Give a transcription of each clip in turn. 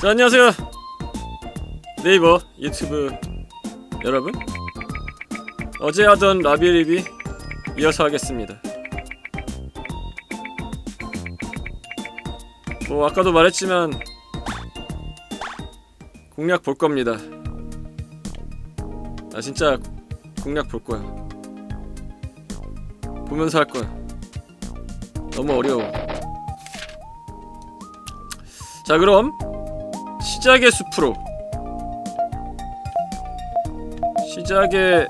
자 안녕하세요. 네이버 유튜브 여러분. 어제 하던 라비리비 이어서 하겠습니다. 뭐 아까도 말했지만 공략 볼 겁니다. 아 진짜 공략 볼 거야. 보면서 할 거야. 너무 어려워. 자 그럼 시작의 숲으로. 시작의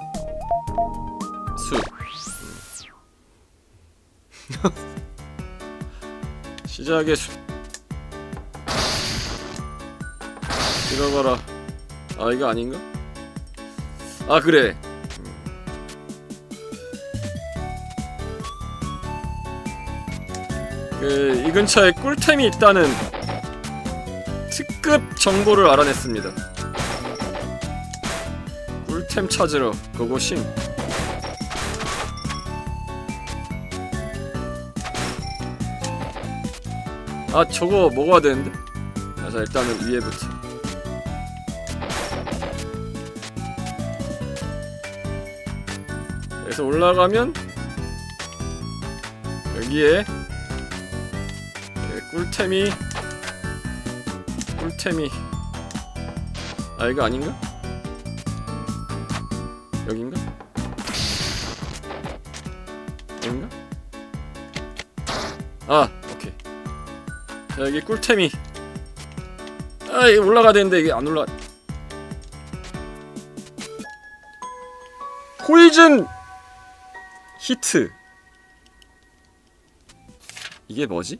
숲 시작의 숲 들어가라. 아 이거 아닌가? 아 그래. 그 이 근처에 꿀템이 있다는 정보를 알아냈습니다. 꿀템 찾으러 그곳임 아 저거 먹어야 되는데? 아, 자 일단은 위에부터. 그래서 올라가면 여기에 네, 꿀템이 꿀템이 아 이거 아닌가? 여긴가? 여긴가? 아 오케이 자 여기 꿀템이 아 이게 올라가야 되는데 이게 안 올라가 포이즌 히트 이게 뭐지?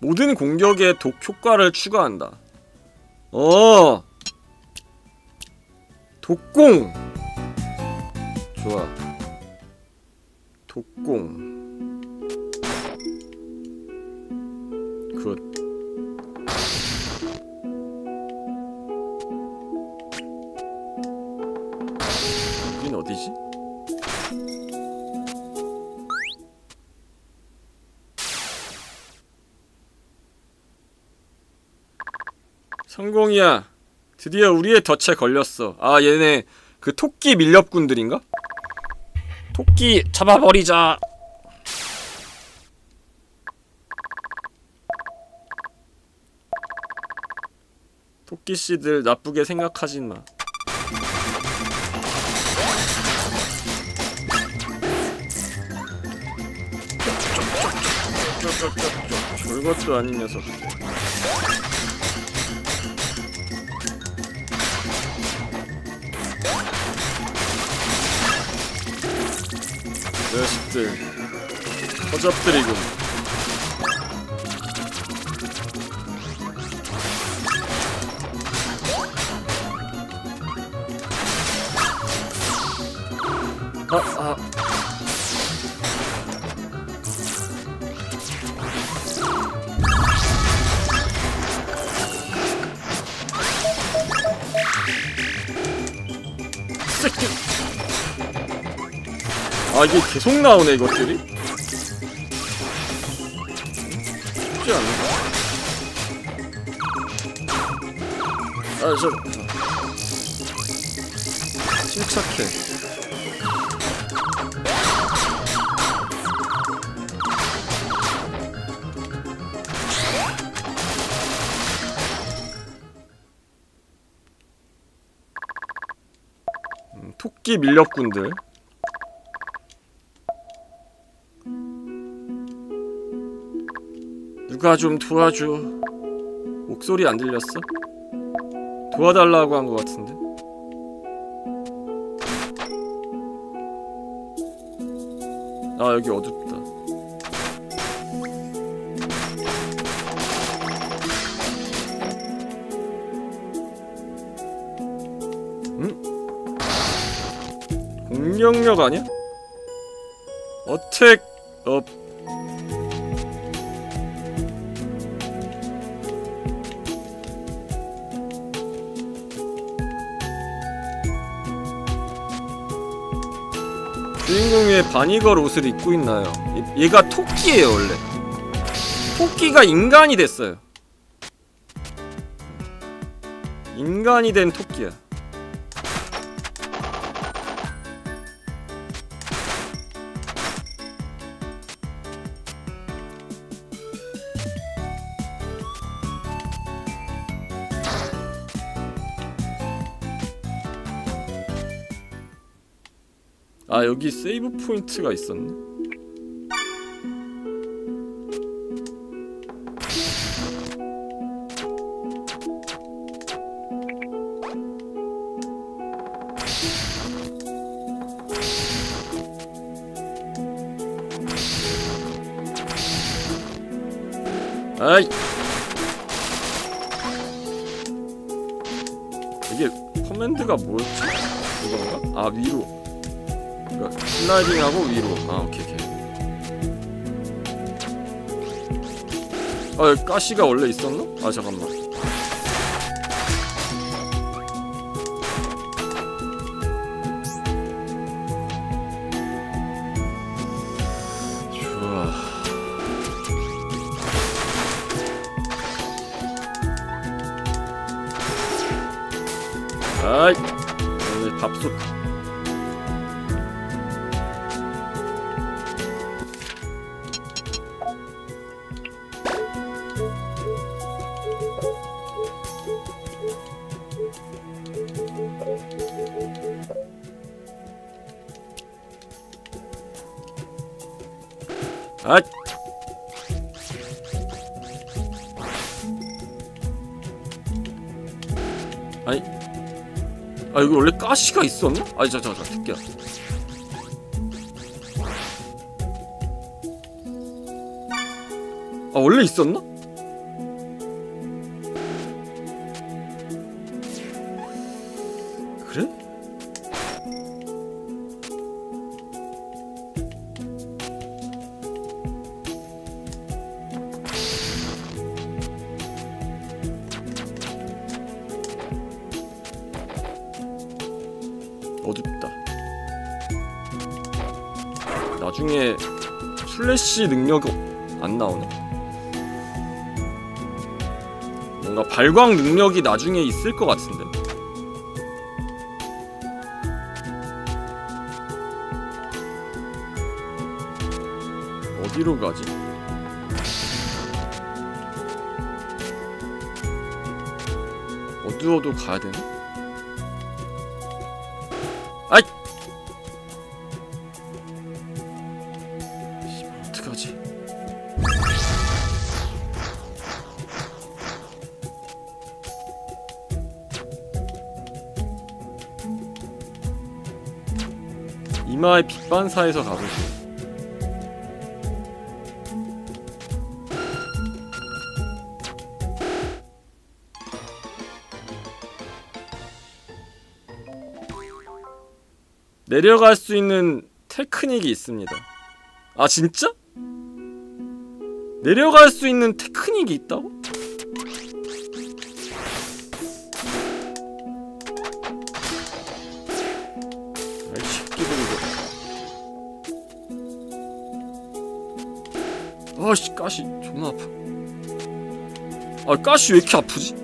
모든 공격에 독 효과를 추가한다. 어. 독공. 좋아. 독공. 성공이야. 드디어 우리의 덫에 걸렸어. 아 얘네 그 토끼 밀렵꾼들인가? 토끼 잡아버리자. 토끼 씨들 나쁘게 생각하진 마. 별것도 아닌 녀석. 자식들 허접들이군 아 이게 계속 나오네 이것들이? 쉽지 않네. 아저 침착해. 음, 토끼 밀렵꾼들 누가 좀 도와줘 목소리 안 들렸어? 도와달라고 한 것 같은데 아 여기 어둡다 응? 공격력 아니야? attack up 주인공의 bunny girl 옷을 입고 있나요? 얘- 얘가 토끼예요 원래 토끼가 인간이 됐어요 인간이 된 토끼야 아 여기 세이브 포인트가 있었네 슬라이딩하고 위로. 아 오케이 오케이. 아 가시가 원래 있었나? 아 잠깐만 가시가 있었나? 아니 자자자 듣기야 아 원래 있었나? 발광 능력이 나중에 있을 것 같은데. 어디로 가지? 어디로도 가야 되나? 빛반사에서 가보시 내려갈 수 있는 테크닉이 있습니다. 아 진짜? 내려갈 수 있는 테크닉이 있다고? 아씨 가시 존나 아파. 아 가시 왜 이렇게 아프지?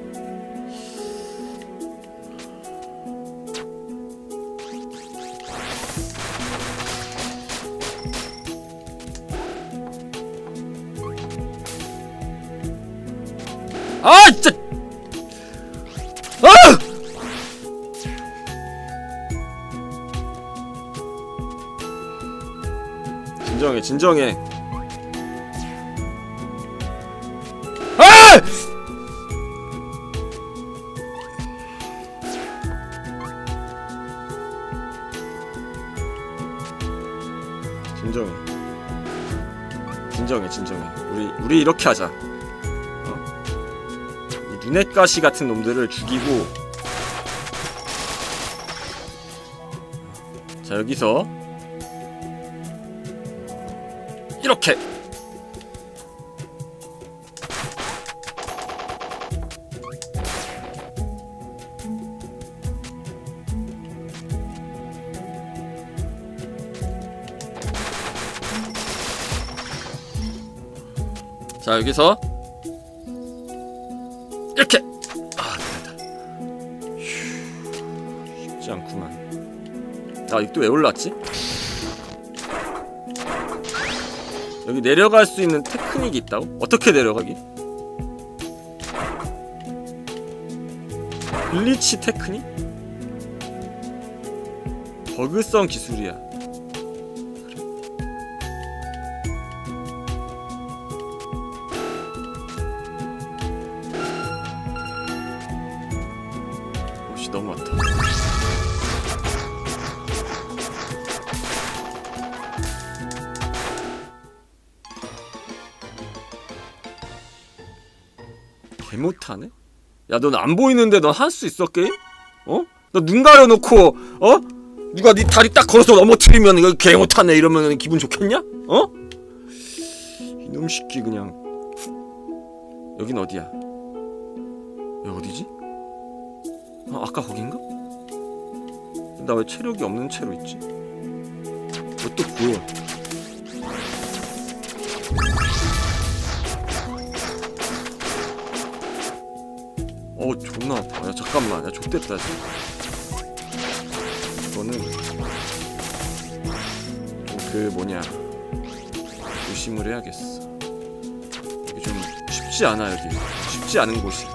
아 진짜! 아! 진정해 진정해 우리 이렇게 하자. 이 눈엣가시 같은 놈들을 죽이고. 자 여기서 자 여기서 이렇게 아 됐다 휴, 쉽지 않구만 아 이거 또 왜 올랐지? 여기 내려갈 수 있는 테크닉이 있다고? 어떻게 내려가기? glitch 테크닉? 버그성 기술이야 야, 넌 안 보이는데 넌 할 수 있어 게임? 어? 너 눈 가려놓고 어? 누가 네 다리 딱 걸어서 넘어뜨리면 이거 개 못하네 이러면 기분 좋겠냐? 어? 이놈 새끼 그냥 여긴 어디야? 여기 어디지? 아, 아까 거긴가? 나 왜 체력이 없는 채로 있지? 이것도 보여 야 잠깐만. 야 좆됐다 지금 이거는 좀그 뭐냐. 조심을 해야겠어. 여기 좀 쉽지 않아 여기. 쉽지 않은 곳이.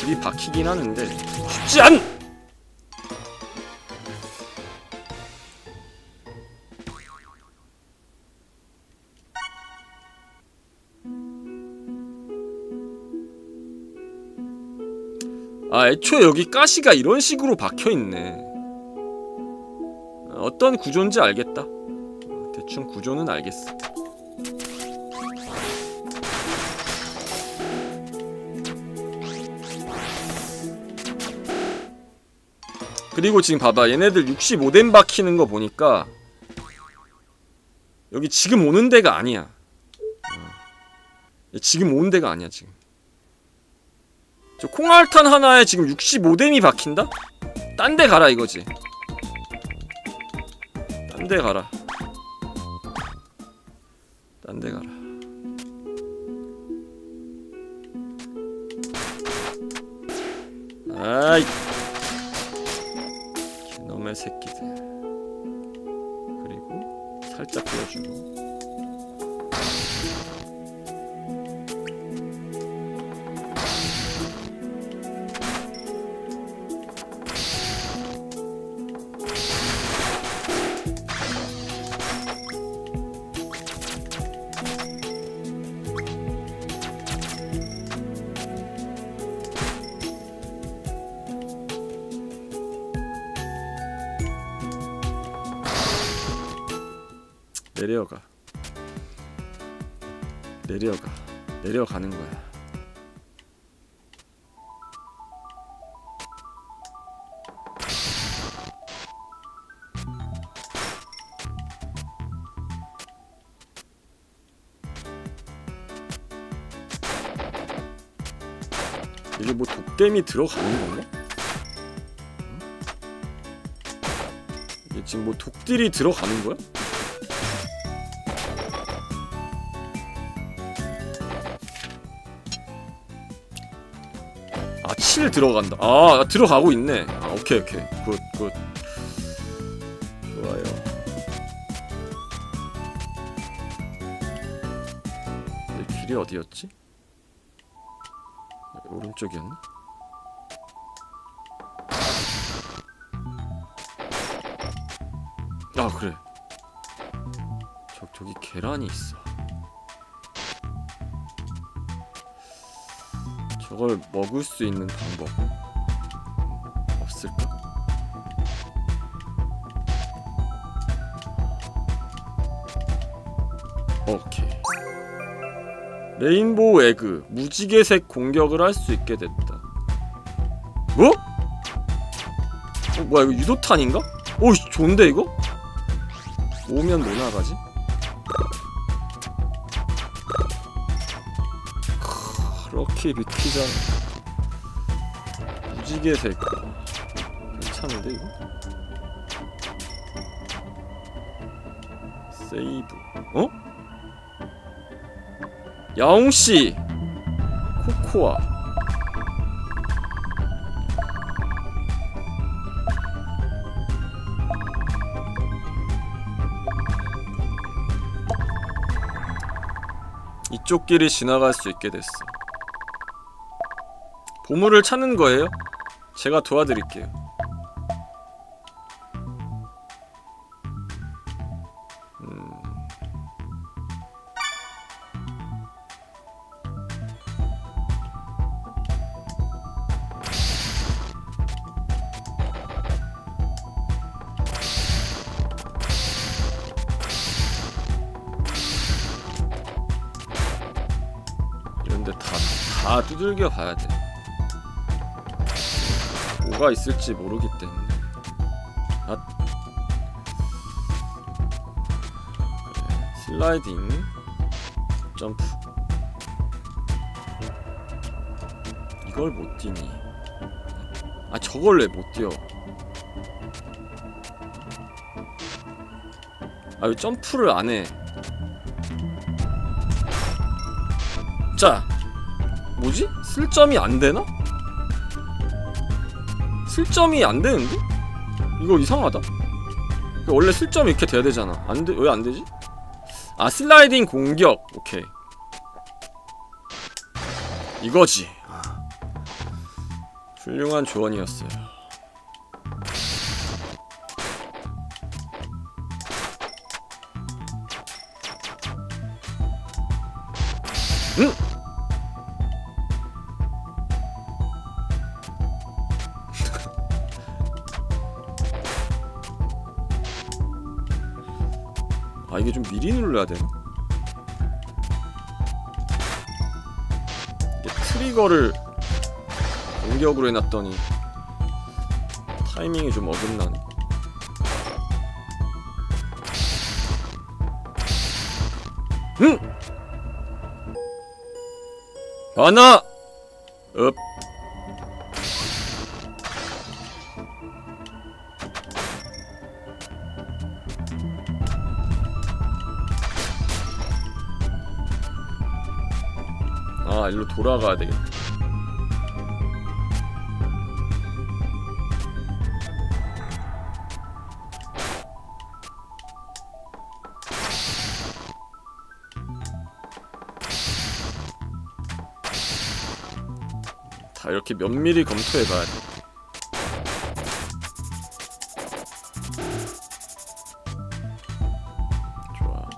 길이 박히긴 하는데 쉽지 않! 아 애초에 여기 가시가 이런 식으로 박혀있네. 어떤 구조인지 알겠다. 대충 구조는 알겠어. 그리고 지금 봐봐. 얘네들 65댐 박히는 거 보니까 여기 지금 오는 데가 아니야. 어. 지금 오는 데가 아니야 지금 저 콩알탄 하나에 지금 65댐이 박힌다? 딴 데 가라 이거지. 딴 데 가라. 딴 데 가라. 아이. 개놈의 새끼들. 그리고 살짝 보여주고 내려가 내려가 내려가는 거야 이게 뭐 독댐이 들어가는 건가? 응? 이게 지금 뭐 독딜이 들어가는 거야? 아, 7 들어간다. 아, 들어가고 있네. 아, 오케이, 오케이. good, good. 좋아요. 내 길이 어디였지? 오른쪽이었나? 아, 그래. 저, 저기 계란이 있어. 저걸 먹을 수 있는 방법 없을까? 오케이 레인보우 에그 무지개색 공격을 할 수 있게 됐다 뭐? 어, 뭐야 이거 유도탄인가? 오이 좋은데 이거? 오면 뭐 나가지? 럭키 비키잖아 무지개 색 괜찮은데 이거? 세이브. 어? 야옹씨! 코코아. 이쪽 길이 지나갈 수 있게 됐어 보물을 찾는 거예요? 제가 도와드릴게요 뭐가 있을지 모르기 때문에. 아. 슬라이딩. 점프. 이걸 못 뛰니. 아, 저걸 왜 못 뛰어? 아, 왜 점프를 안 해? 자 뭐지? 슬점이 안 되나? 슬점이 안 되는데? 이거 이상하다. 원래 슬점이 이렇게 돼야 되잖아. 안 돼, 왜 안 되지? 아, 슬라이딩 공격. 오케이. 이거지. 아. 훌륭한 조언이었어요. 해놨더니 타이밍이 좀 어긋나네 응! 하나! 업 아 일로 돌아가야 되겠다 이렇게 면밀히 검토해봐야 돼. 좋아.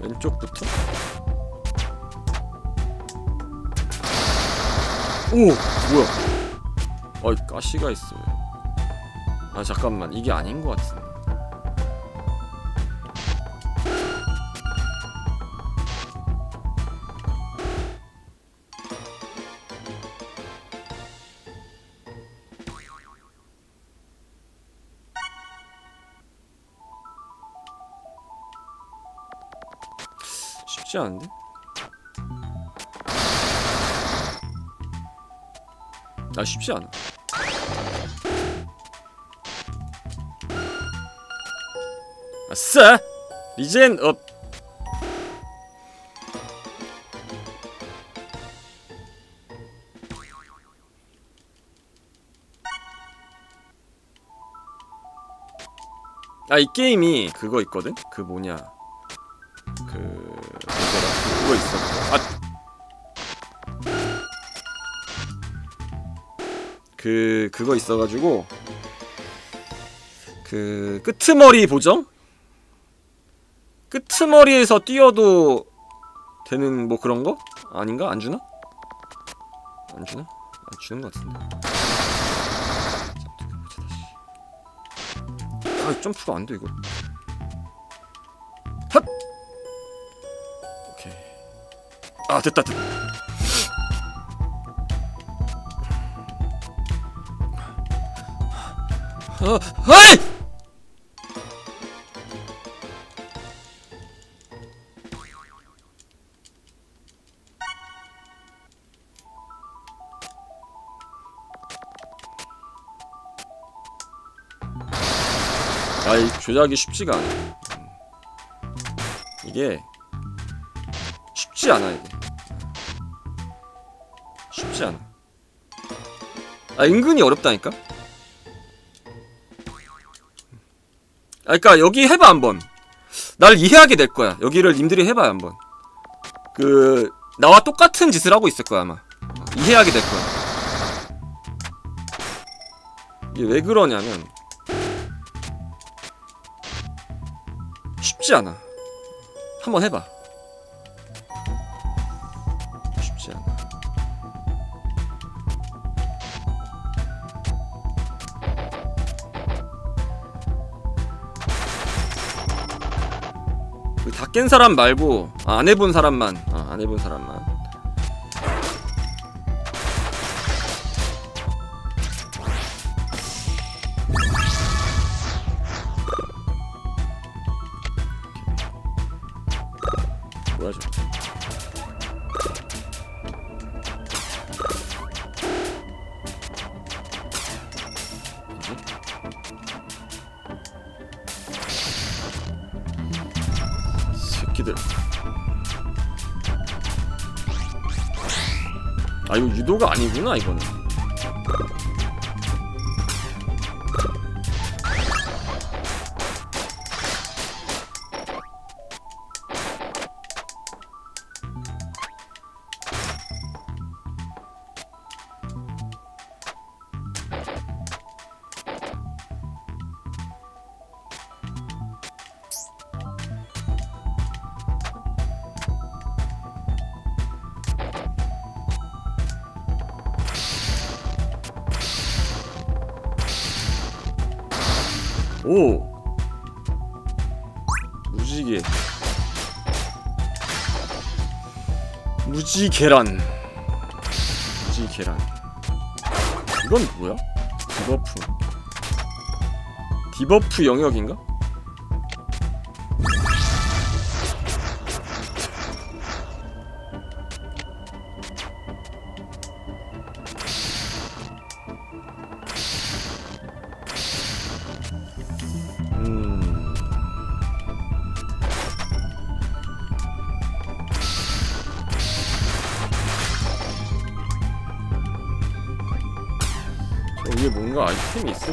왼쪽부터? 오! 뭐야? 어이 가시가 있어. 아 잠깐만. 이게 아닌 것 같은데 쉽지 않은데? 아 쉽지 않아 아싸! 리젠 업 아 이 게임이 그거 있거든? 그 뭐냐 그 그거 있어가지고 그 끄트머리 보정? 끄트머리에서 뛰어도 되는 뭐 그런 거? 아닌가? 안 주나? 안 주나? 안 주는 것 같은데 아 점프가 안 돼 이거 핫! 오케이 아 됐다 됐다 어, 어이! 아이 조작이 쉽지가 않아 음. 이게 쉽지 않아 이게 쉽지 않아 아 은근히 어렵다니까 아 그니까 여기 해봐 한번. 날 이해하게 될 거야. 여기를 님들이 해봐요 한번. 그 나와 똑같은 짓을 하고 있을 거야 아마. 이해하게 될 거야. 이게 왜 그러냐면 쉽지 않아. 한번 해봐 깬 사람 말고 아, 안 해본 사람만 아, 안 해본 사람만 유도가 아니구나 이거는 계란 무지 계란 이건 뭐야? 디버프 디버프 영역인가?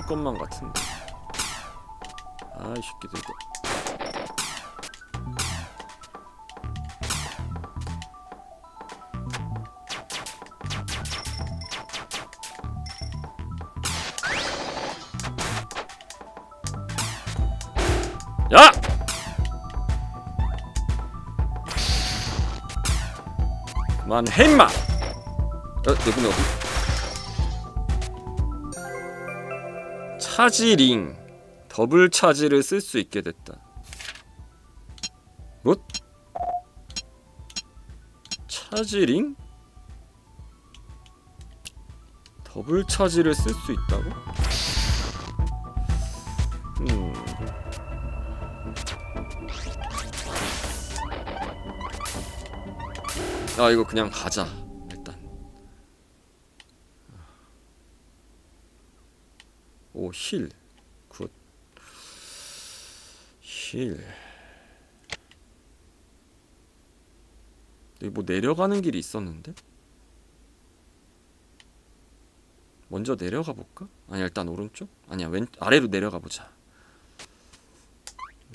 것만 같은데 아이 새끼들 야! 그만해 임마! 어? 내분 어디? 차지링 더블 차지를 쓸 수 있게 됐다 뭐? 차지링? 더블 차지를 쓸 수 있다고? 음... 아 이거 그냥 가자 일단 오 heal good. Heal. 여기 뭐 내려가는 길이 있었는데? 먼저 내려가 볼까? 아니 일단 오른쪽? 아니야 왼 아래로 내려가 보자.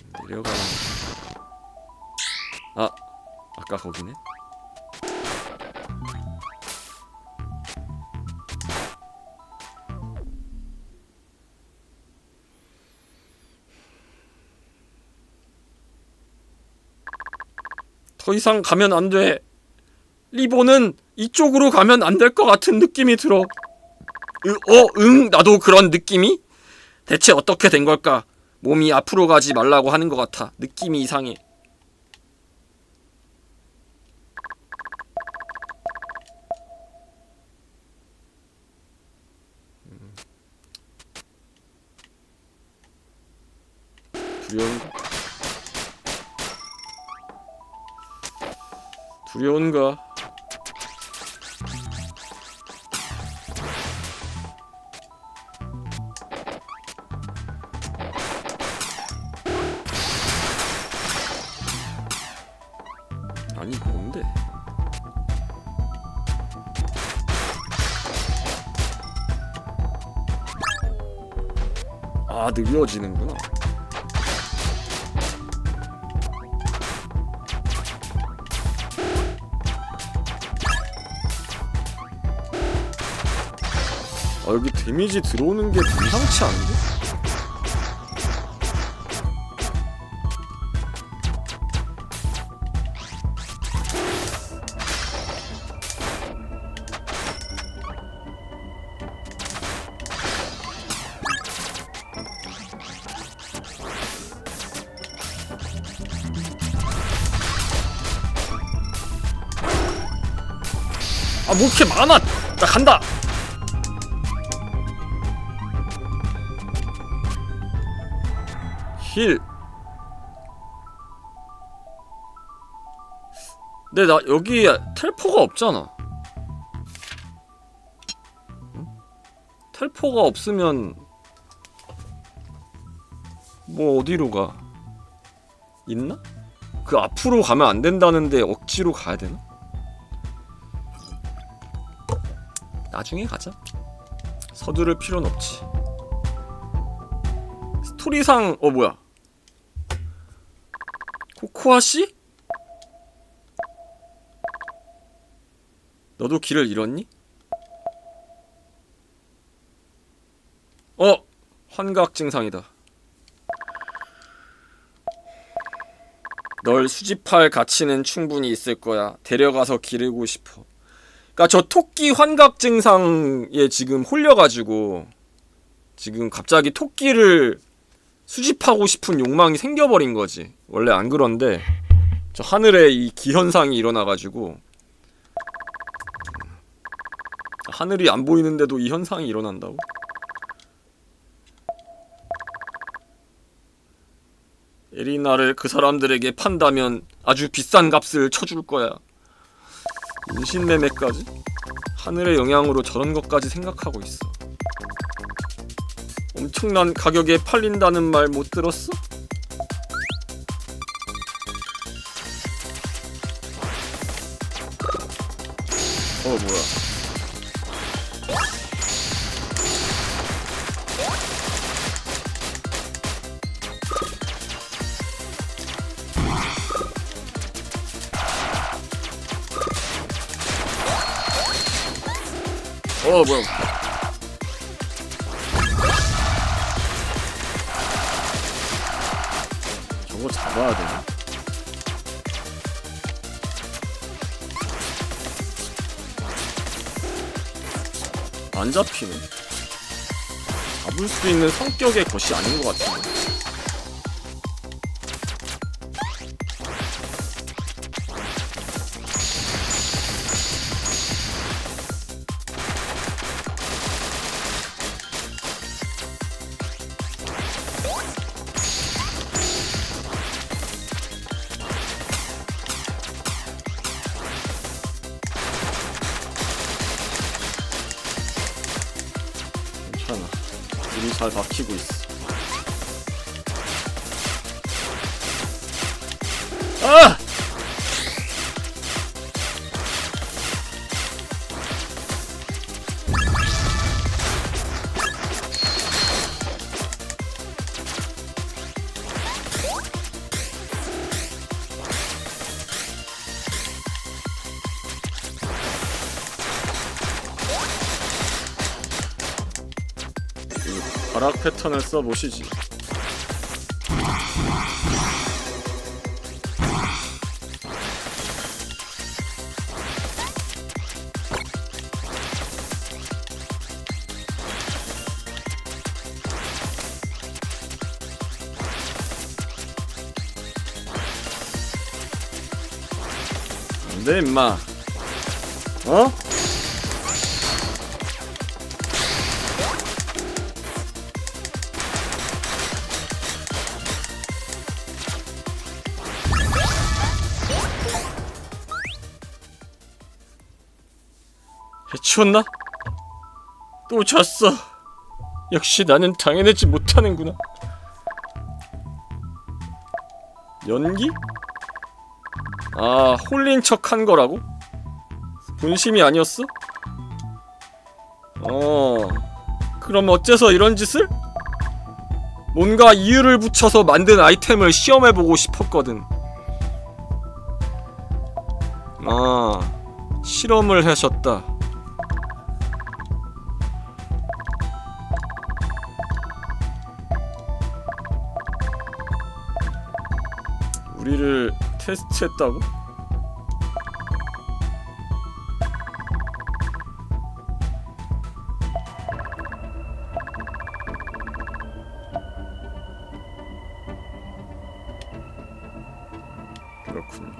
음, 내려가는 아 아까 거기네. 더 이상 가면 안 돼. 리본은 이쪽으로 가면 안 될 것 같은 느낌이 들어. 으, 어, 응, 나도 그런 느낌이? 대체 어떻게 된 걸까? 몸이 앞으로 가지 말라고 하는 것 같아. 느낌이 이상해. 음. 두려운 두려운가? 아니 뭔데? 아 느려지는구나 데미지 들어오는 게 범상치 않은데? 아 뭐 이렇게 많아 나 간다 근데 나 여기 텔포가 없잖아 응? 텔포가 없으면 뭐 어디로 가 있나? 그 앞으로 가면 안 된다는데 억지로 가야 되나? 나중에 가자 서두를 필요는 없지 스토리상 어 뭐야 코코아씨? 너도 길을 잃었니? 어! 환각 증상이다 널 수집할 가치는 충분히 있을 거야 데려가서 기르고 싶어 그니까 저 토끼 환각 증상에 지금 홀려가지고 지금 갑자기 토끼를 수집하고 싶은 욕망이 생겨버린 거지 원래 안 그런데 저 하늘에 이 기현상이 일어나가지고 하늘이 안 보이는데도 이 현상이 일어난다고? 에리나를 그 사람들에게 판다면 아주 비싼 값을 쳐줄 거야 인신매매까지? 하늘의 영향으로 저런 것까지 생각하고 있어 엄청난 가격에 팔린다는 말 못 들었어? 어 뭐야 어 뭐야. 저거 잡아야 되나? 안 잡히네. 잡을 수 있는 성격의 것이 아닌 것 같은데 써 보시지 안돼 임마 어? 해치웠나? 또 졌어. 역시 나는 당해내지 못하는구나. 연기? 아, 홀린 척 한 거라고? 본심이 아니었어? 어. 그럼 어째서 이런 짓을? 뭔가 이유를 붙여서 만든 아이템을 시험해보고 싶었거든 아 실험을 하셨다 그렇군요.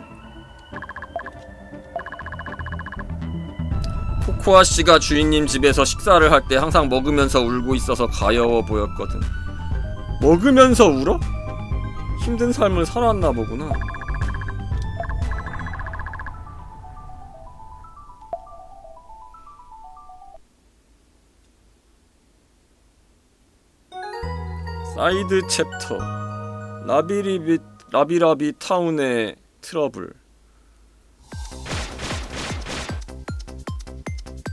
코코아 씨가 주인님 집에서 식사를 할 때 항상 먹으면서 울고 있어서 가여워 보였거든. 먹으면서 울어? 힘든 삶을 살았나 보구나. side chapter 라비리비 라비라비 타운의 트러블.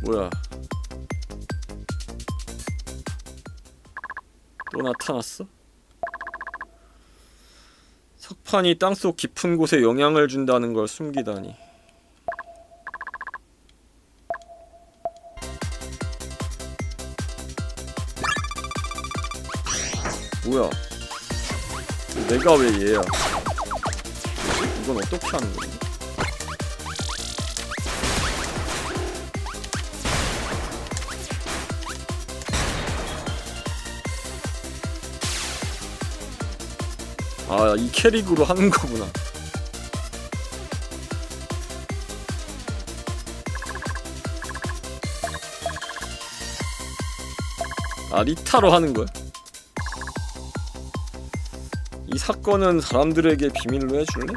뭐야? 또 나타났어? 석판이 땅속 깊은 곳에 영향을 준다는 걸 숨기다니 내가 왜 얘야 이건 어떻게 하는 건데? 아, 이 캐릭으로 하는 거구나. 아, 리타로 하는 거야? 사건은 사람들에게 비밀로 해줄래?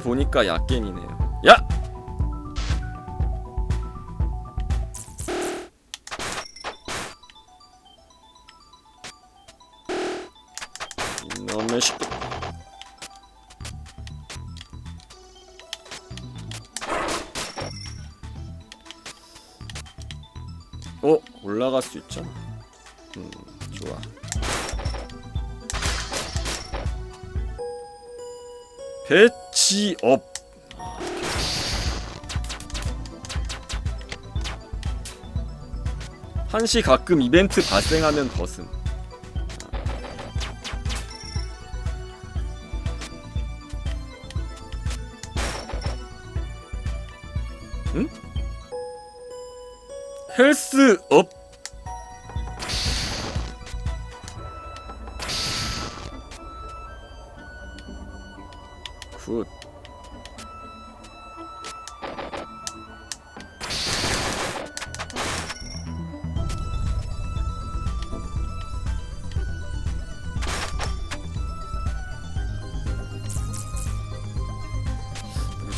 보니까 약겜이네요 한시 가끔 이벤트 발생하면 벗음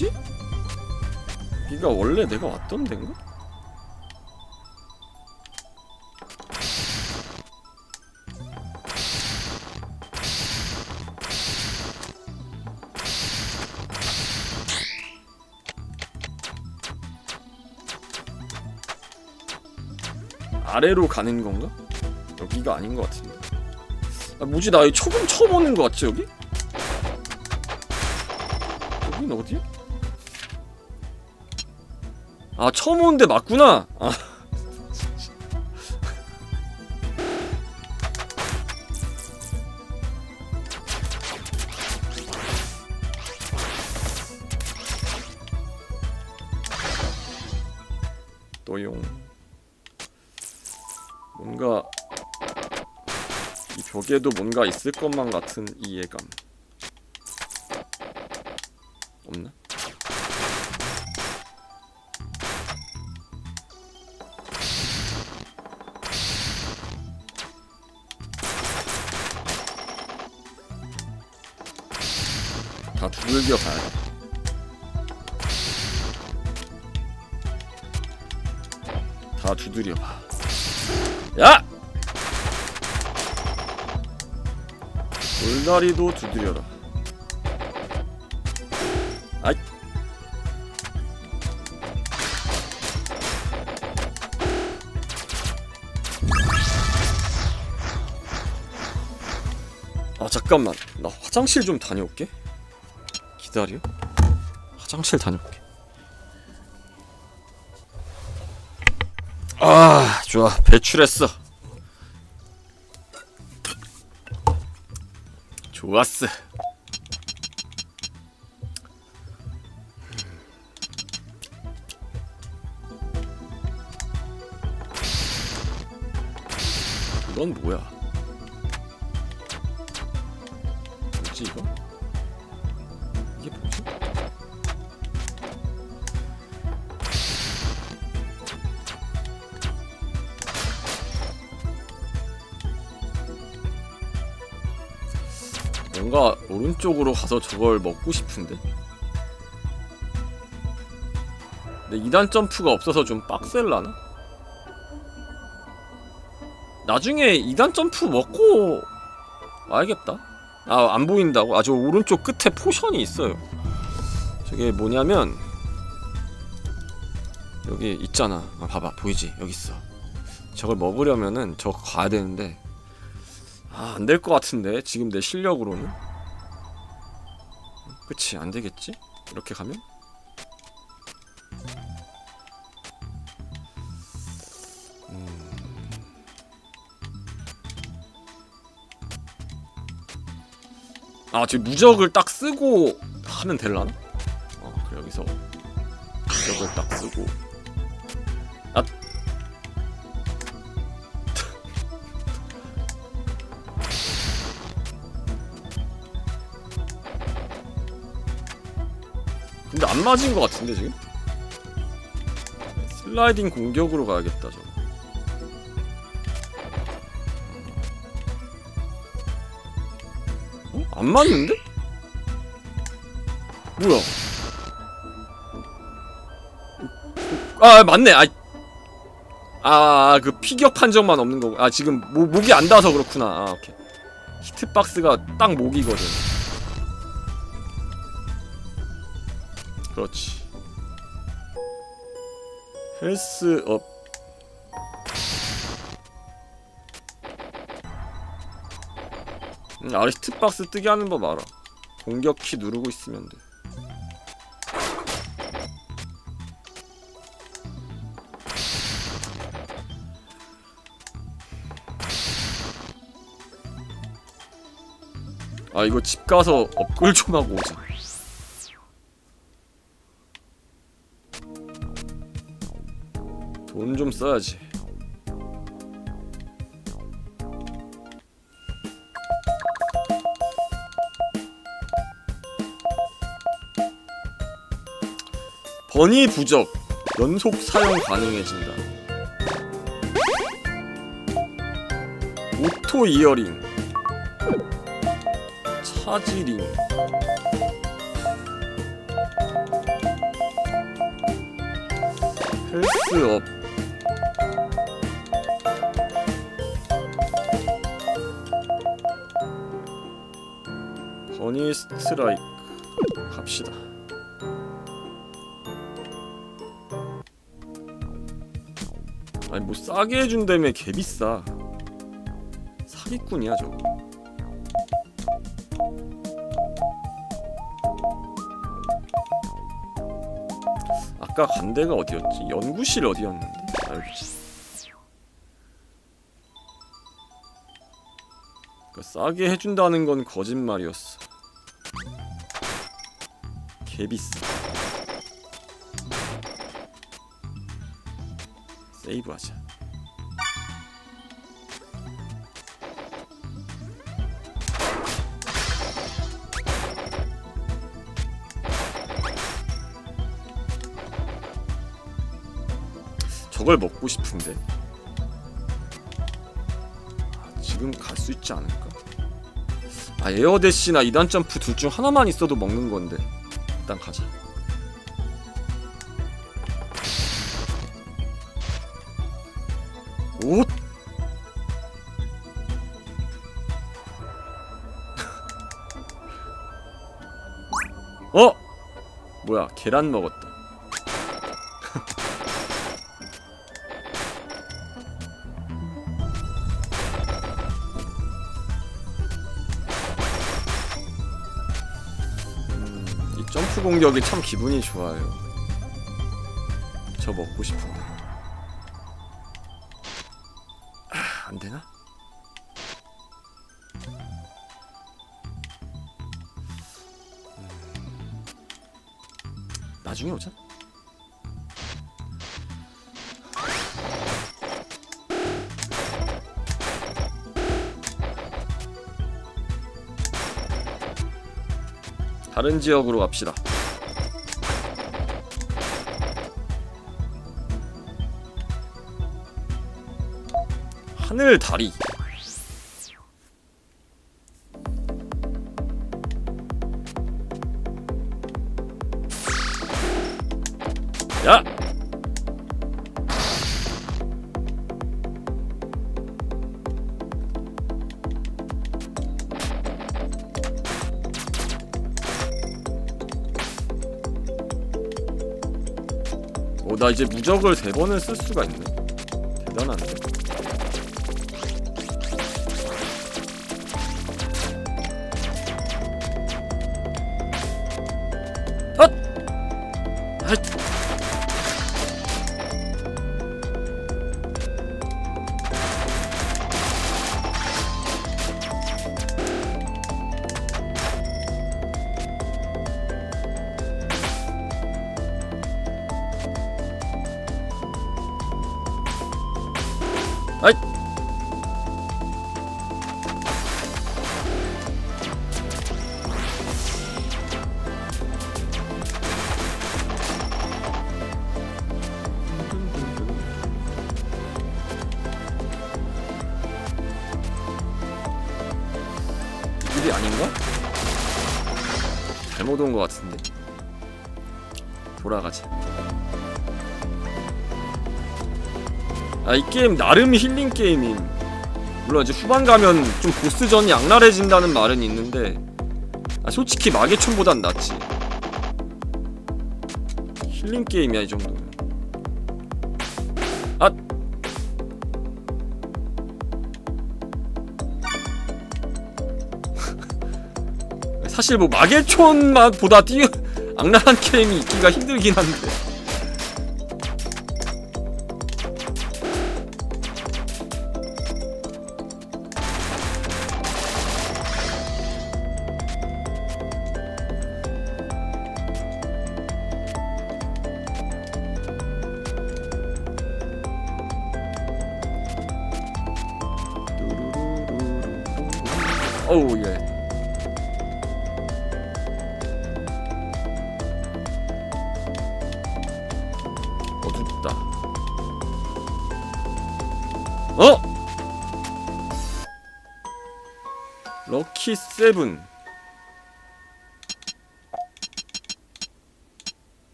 뭐지? 여기가 원래 내가 왔던 데인가? 아래로 가는 건가? 여기가 아닌 것 같은데 아 뭐지 나 처음 처음 오는 것 같지 여기? 여긴 어디야? 아 처음 오는데 맞구나. 아. 또용. 뭔가 이 벽에도 뭔가 있을 것만 같은 이해감 돌다리도 두드려라. 아이. 아 잠깐만. 나 화장실 좀 다녀올게. 기다려. 화장실 다녀올게. 아 좋아. 배출했어 좋았어 이건 뭐야? 뭐지 이거? 뭔가 오른쪽으로 가서 저걸 먹고 싶은데? 근데 2단 점프가 없어서 좀 빡셀라나? 나중에 2단 점프 먹고 와야겠다 아 안 보인다고? 아 저 오른쪽 끝에 potion이 있어요 저게 뭐냐면 여기 있잖아 아, 봐봐 보이지? 여기 있어 저걸 먹으려면은 저 가야 되는데 아, 안 될 것 같은데 지금 내 실력으로는 그치 안 되겠지? 이렇게 가면 음. 아, 지금 무적을 딱 쓰고 하면 될라나? 어, 그래 여기서 무적을 딱 쓰고 안 맞은 것 같은데 지금? 슬라이딩 공격으로 가야겠다 저. 어? 안 맞는데? 뭐야? 아 맞네. 아, 아, 그 피격 판정만 없는 거고. 아 지금 모, 목이 안 닿아서 그렇구나. 아 오케이. 히트박스가 딱 목이거든. 그렇지. 헬스업. 음, 아래 히트박스 뜨게 하는 법 알아. 공격 키 누르고 있으면 돼. 아 이거 집 가서 업글 좀 하고 오자. 돈 좀 써야지. 버니 부적 연속 사용 가능해진다. 오토 이어링 차지링 헬스업 버니 스트라이크 갑시다. 아니 뭐 싸게 해준다며 개비싸. 사기꾼이야 저거. 아까 간 데가 어디였지? 연구실 어디였는데? 아유 그 싸게 해준다는 건 거짓말이었어 개비싸 세이브하자. 저걸 먹고 싶은데? 아, 지금 갈 수 있지 않을까? 아 에어대시나 2단 점프 둘 중 하나만 있어도 먹는 건데 일단 가자. 옷? 어? 뭐야 계란 먹었다 공격이 참 기분이 좋아요 저 먹고 싶은데 아, 안되나? 나중에 오자. 다른 지역으로 갑시다. 하늘 다리. 야! 오, 나 이제 무적을 세 번을 쓸 수가 있네. 대단한데. 이 아닌가? 잘못 온 것 같은데. 돌아가자 아 이 게임 나름 힐링 게임임. 물론 이제 후반 가면 좀 보스전이 악랄해진다는 말은 있는데 아 솔직히 마계촌보단 낫지. 힐링 게임이야 이 정도 사실 뭐 마계촌만 보다 뛰어 악랄한 게임이 있기가 힘들긴 한데 세븐.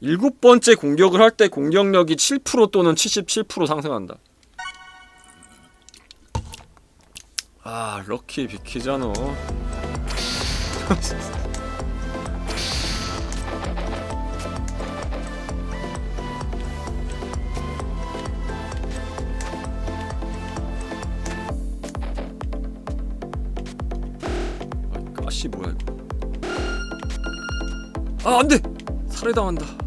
일곱 번째 공격을 할 때 공격력이 7% 또는 77% 상승한다. 아 럭키 비키잖아 아, 아 안돼! 살해당한다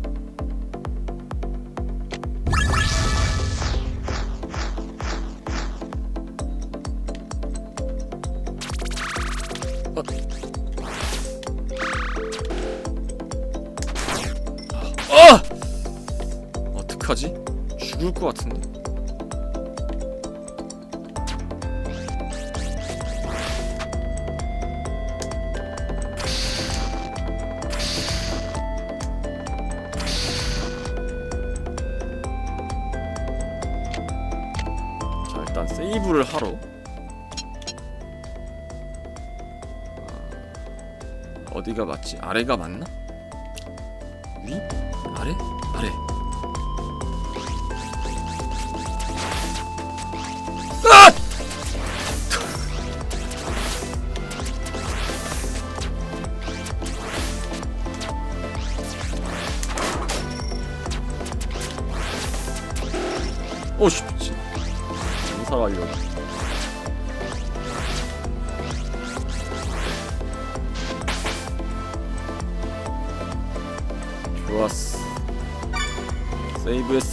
아래가 맞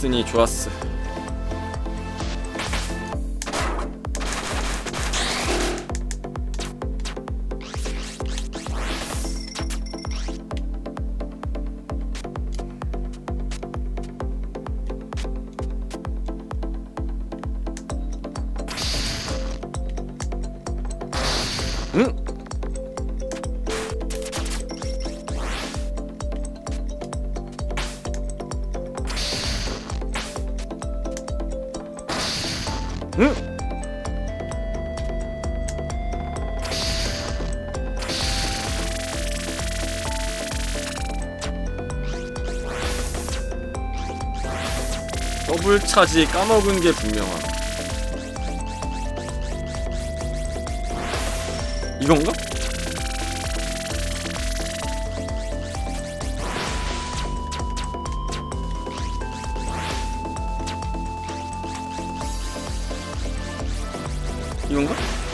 했으니 좋았어 더블 차지 까먹은 게 분명함. 이건가? 이건가?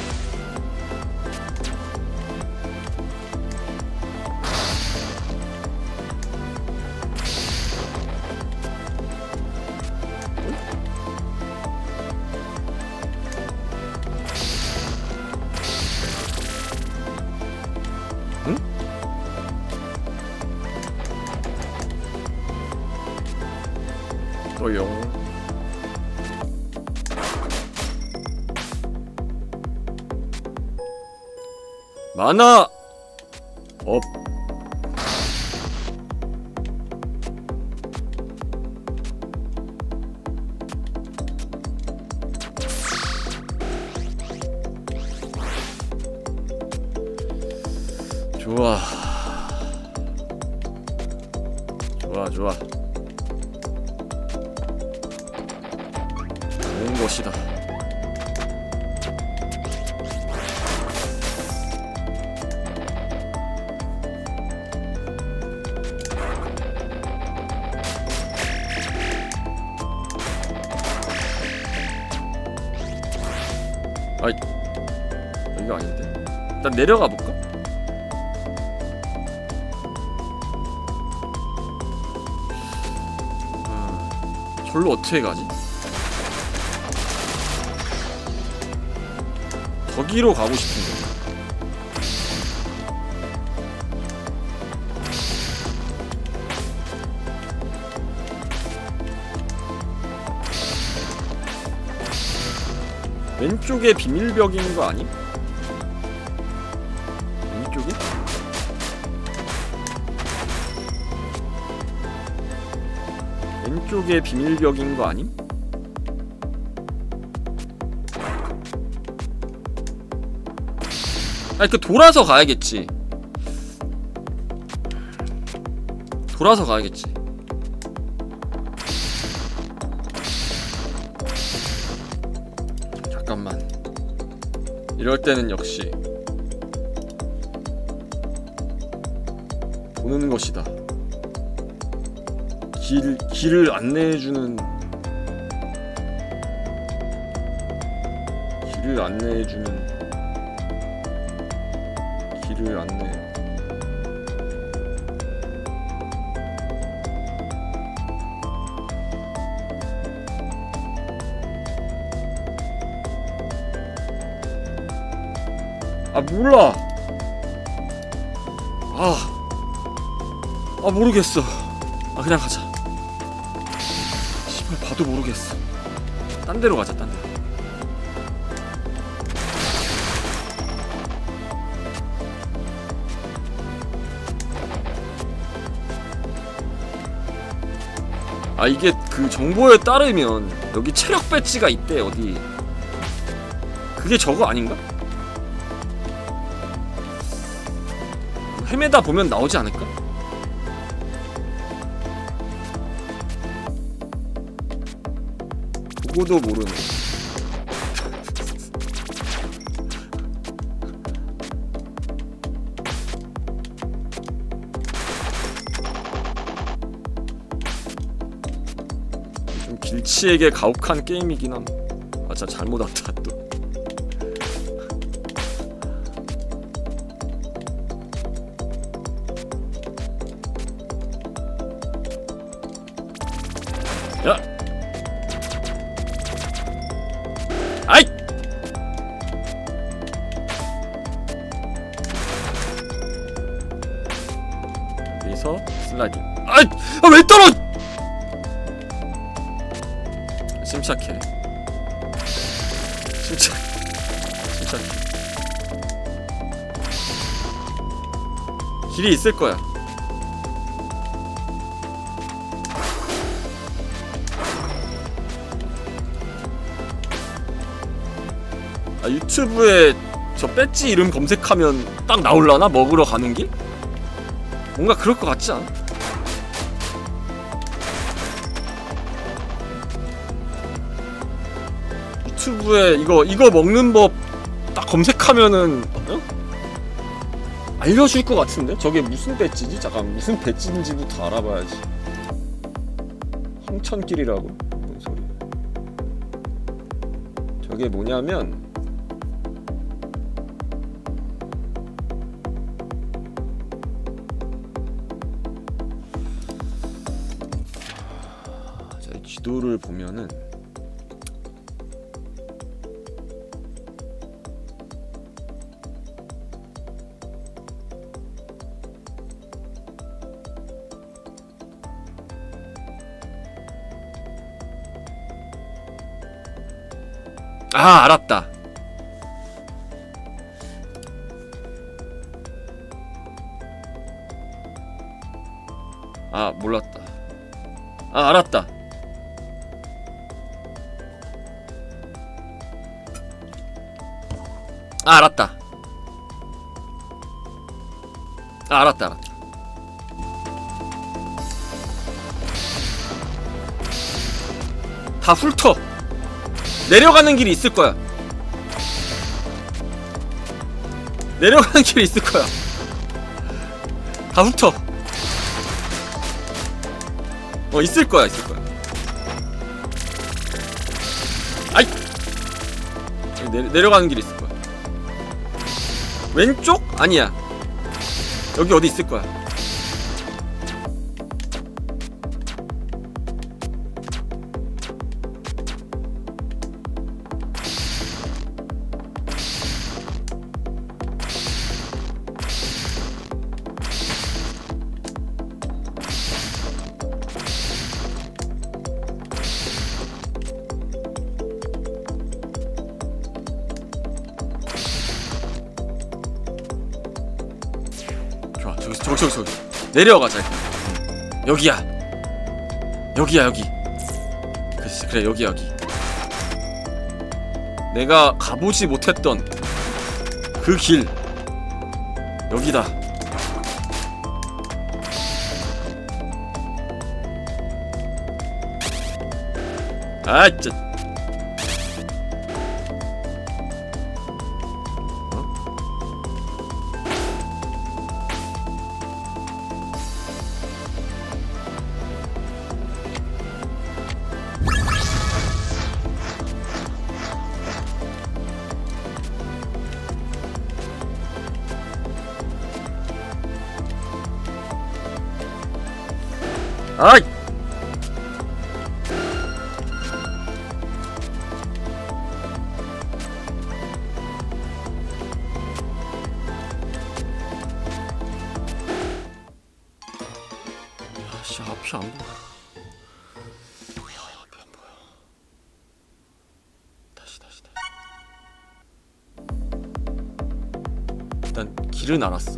만화 내려가 볼까? 음, 절로 어떻게 가지? 저기로 가고 싶은데. 왼쪽에 비밀벽인 거 아님? 왼쪽에 비밀벽인 거 아님? 아니 그 돌아서 가야겠지. 돌아서 가야겠지. 잠깐만. 이럴 때는 역시 길, 길을 안내해주는 길을 안내해주는 길을 안내. 아 몰라. 아, 아 모르겠어. 아 그냥 가자 봐도 모르겠어 딴 데로 가자 딴 데로 아 이게 그 정보에 따르면 여기 체력 배치가 있대 어디 그게 저거 아닌가? 헤매다 보면 나오지 않을까? 보고도 모르는 좀 길치에게 가혹한 게임이긴 함. 아, 진짜 잘못 왔다 침착해. 길이 있을 거야. 아, 유튜브에 저 배지 이름 검색하면 딱 나올라나? 먹으러 가는 길? 뭔가 그럴 것 같지 않아? 유튜브에 이거 이거 먹는 법 하면은 어? 알려줄 것 같은데? 저게 무슨 배지지? 잠깐 무슨 배지인지부터 알아봐야지 황천길이라고? 뭔 소리야 저게 뭐냐면 다 훑어. 내려가는 길이 있을 거야. 내려가는 길이 있을 거야. 다 훑어. 어 있을 거야 있을 거야. 아이! 내, 내려가는 길이 있을 거야. 왼쪽? 아니야. 여기 어디 있을 거야 내려가자. 여기야. 여기야 여기. 그렇지 그래 여기 여기. 내가 가보지 못했던 그 길. 여기다. 아 진짜 17っす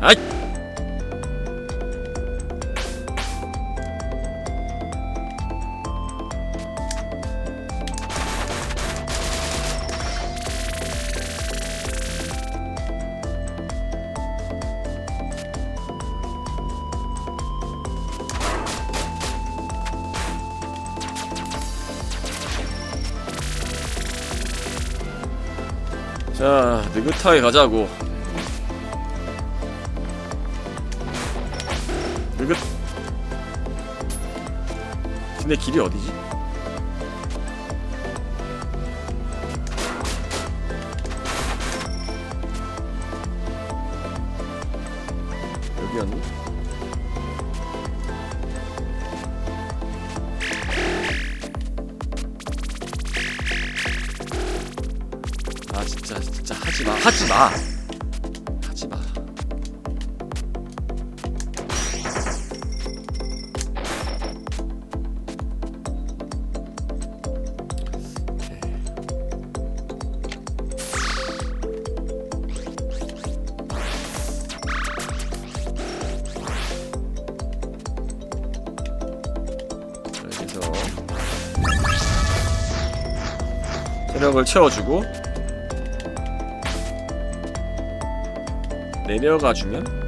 아 자, 느긋하게 가자고. 근데 길이 어디지? 채워주고 내려가 주면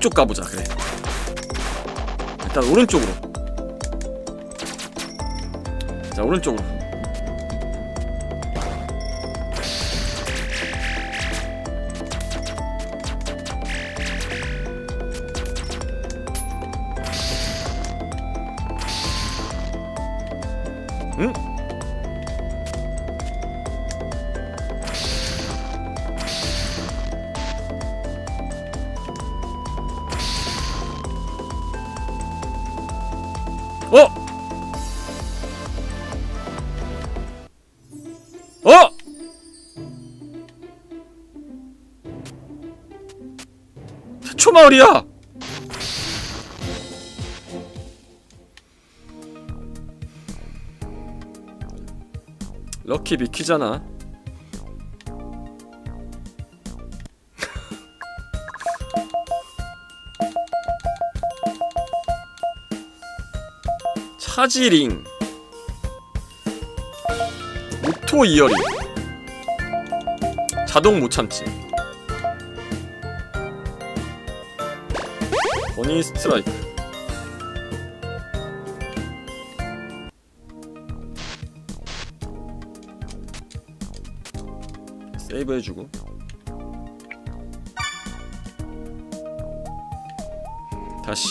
오른쪽 가보자 그래. 일단 오른쪽으로. 자 오른쪽으로 마을이야! 럭키 비키잖아. 차지링. 오토 이어링. 자동 못 참지 버니 스트라이크. 세이브 해주고. 다시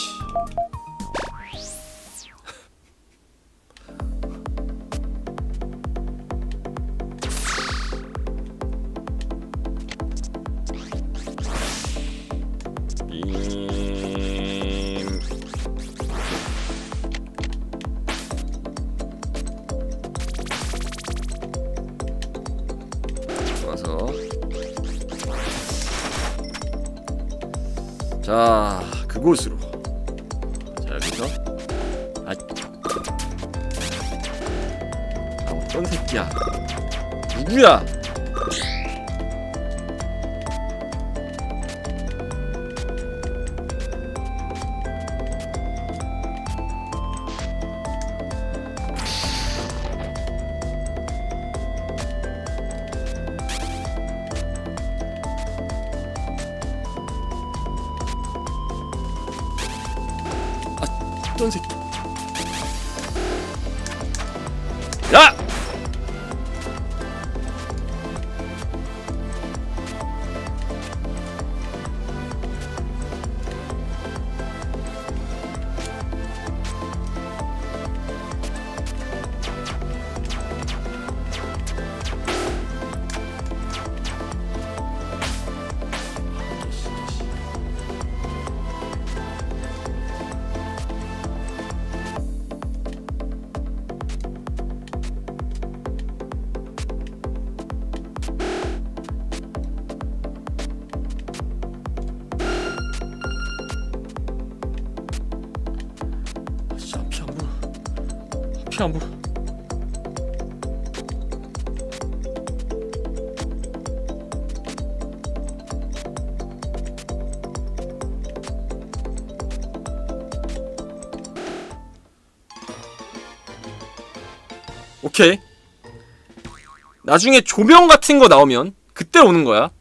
나중에 조명 같은 거 나오면 그때 오는 거야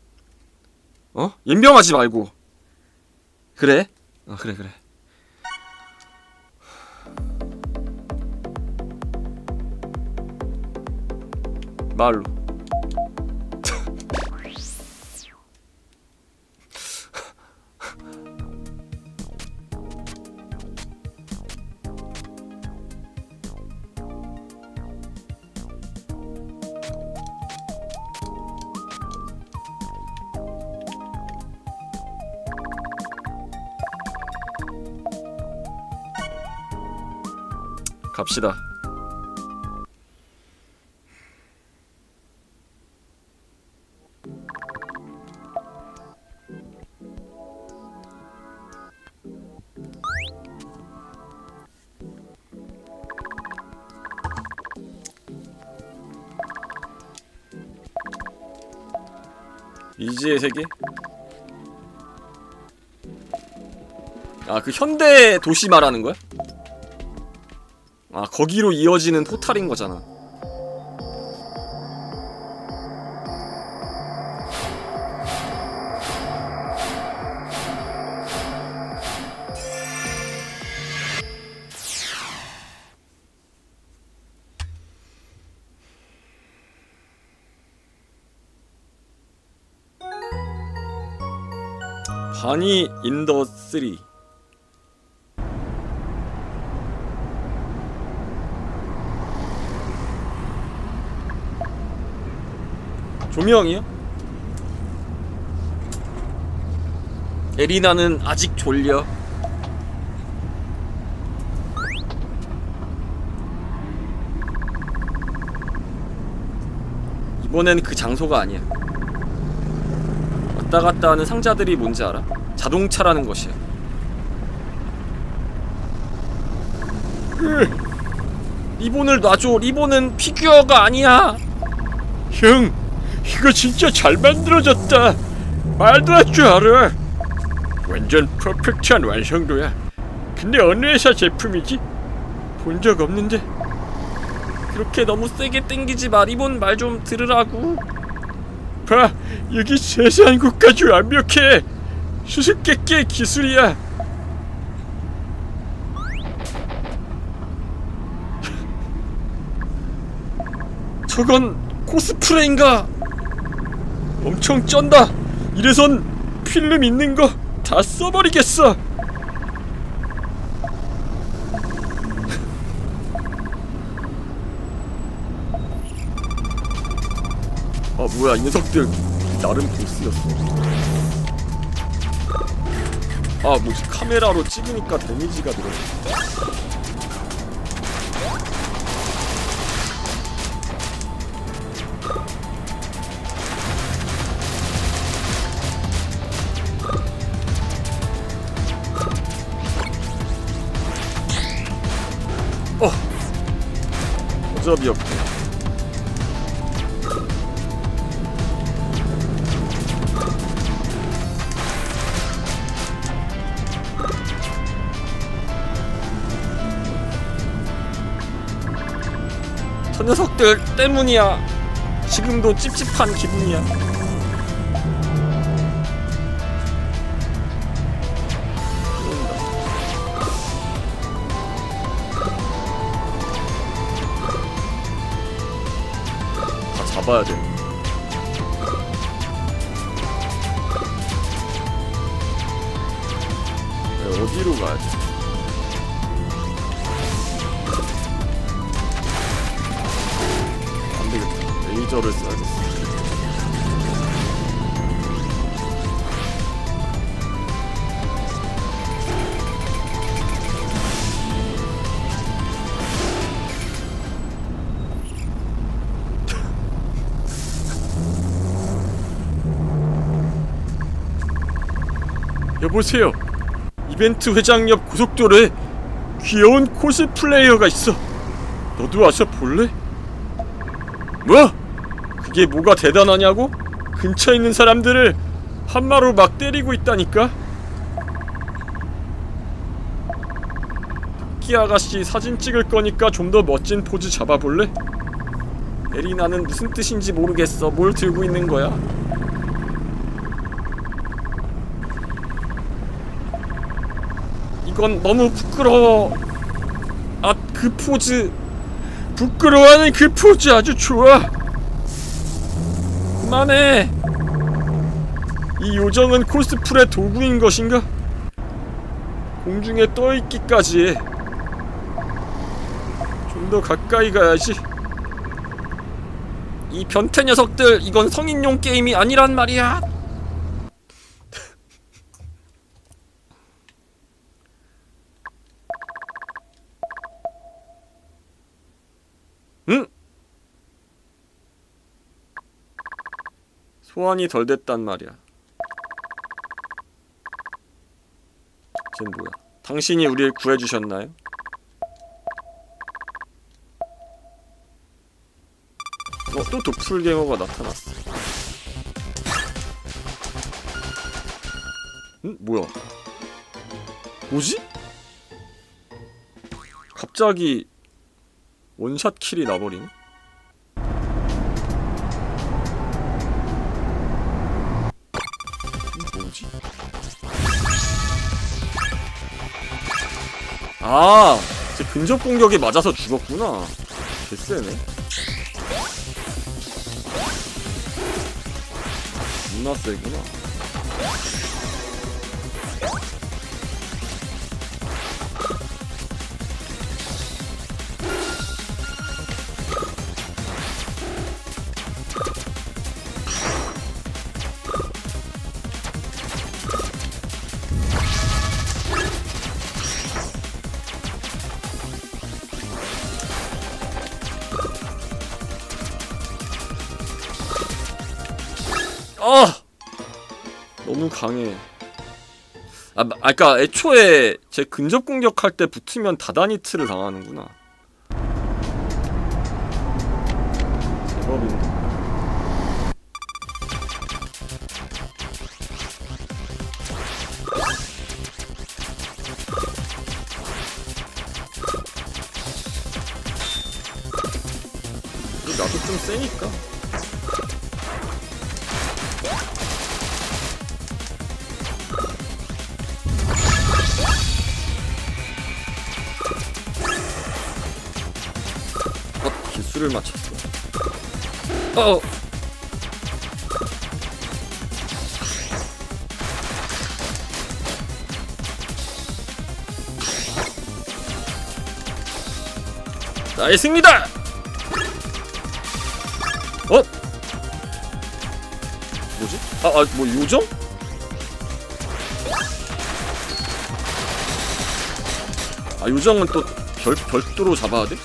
어? 연병하지 말고 그래? 어 그래 그래 말로 갑시다 이지의 세계? 아 그 현대 도시 말하는 거야? 아 거기로 이어지는 포탈인 거잖아. 바니 인더 3 조명이요? 에리나는 아직 졸려. 이번엔 그 장소가 아니야. 왔다 갔다 하는 상자들이 뭔지 알아? 자동차라는 것이야. 리본을 놔줘. 리본은 피규어가 아니야. 형, 이거 진짜 잘 만들어졌다. 말도 할 줄 알아. 완전 퍼펙트한 완성도야. 근데 어느 회사 제품이지? 본 적 없는데. 그렇게 너무 세게 땡기지 마 리본 말 좀 들으라고 봐, 여기 세산국까지 완벽해. 수수께끼 기술이야. 저건 코스프레인가? 엄청 쩐다. 이래선 필름 있는 거 다 써버리겠어. 아 뭐야 이 녀석들 나름 보스였어 아 뭐지 카메라로 찍으니까 데미지가 늘어져 어 없고 저 녀석들 때문이야. 지금도 찝찝한 기분이야. 돼. 네, 어디로 가야 돼? 보세요. 이벤트 회장 옆 고속도로에 귀여운 코스플레이어가 있어. 너도 와서 볼래? 뭐? 그게 뭐가 대단하냐고? 근처에 있는 사람들을 한마로 막 때리고 있다니까? 토끼 아가씨 사진 찍을 거니까 좀 더 멋진 포즈 잡아볼래? 에리나는 무슨 뜻인지 모르겠어. 뭘 들고 있는 거야? 이건 너무 부끄러워. 아, 그 포즈. 부끄러워하는 그 포즈 아주 좋아. 그만해. 이 요정은 코스프레 도구인 것인가? 공중에 떠있기까지 해. 좀더 가까이 가야지. 이 변태 녀석들, 이건 성인용 게임이 아니란 말이야. 응? 소환이 덜 됐단 말이야. 쟨 뭐야? 당신이 우리를 구해주셨나요? 어, 또 도플갱어가 나타났어. 응? 뭐야? 뭐지? 갑자기 원샷 킬이 나버리네? 아, 제 근접 공격에 맞아서 죽었구나. 개쎄네. 존나 세구나. 강해. 아, 마- 아까 애초에 제 근접 공격할 때 붙으면 다다니트를 당하는구나. 승리다! 어? 뭐지? 아, 아, 뭐 요정? 아, 요정은 또 별, 별도로 잡아야 돼?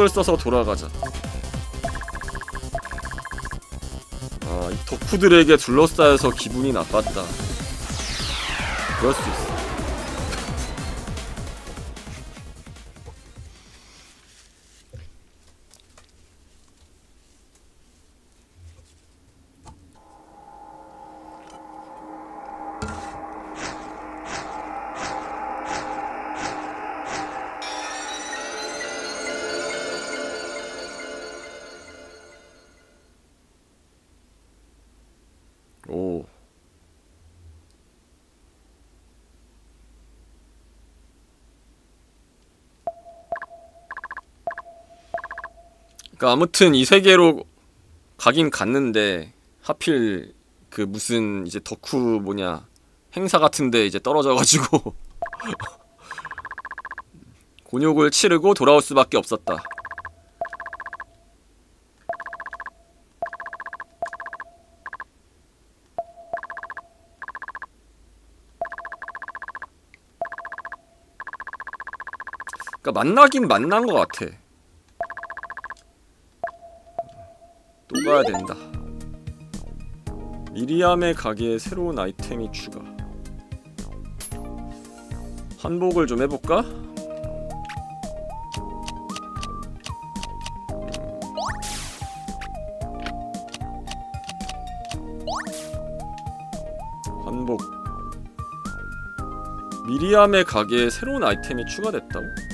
부적을 써서 돌아가자. 아, 이 덕후들에게 둘러싸여서 기분이 나빴다. 그럴 수 있어. 그러니까 아무튼 이 세계로 가긴 갔는데 하필 그 무슨 이제 덕후 뭐냐 행사 같은데 이제 떨어져가지고 곤욕을 치르고 돌아올 수밖에 없었다. 그니까 만나긴 만난 것 같아. 또 가야 된다. 미리암의 가게에 새로운 아이템이 추가. 한복을 좀 해볼까? 한복 미리암의 가게에 새로운 아이템이 추가됐다고?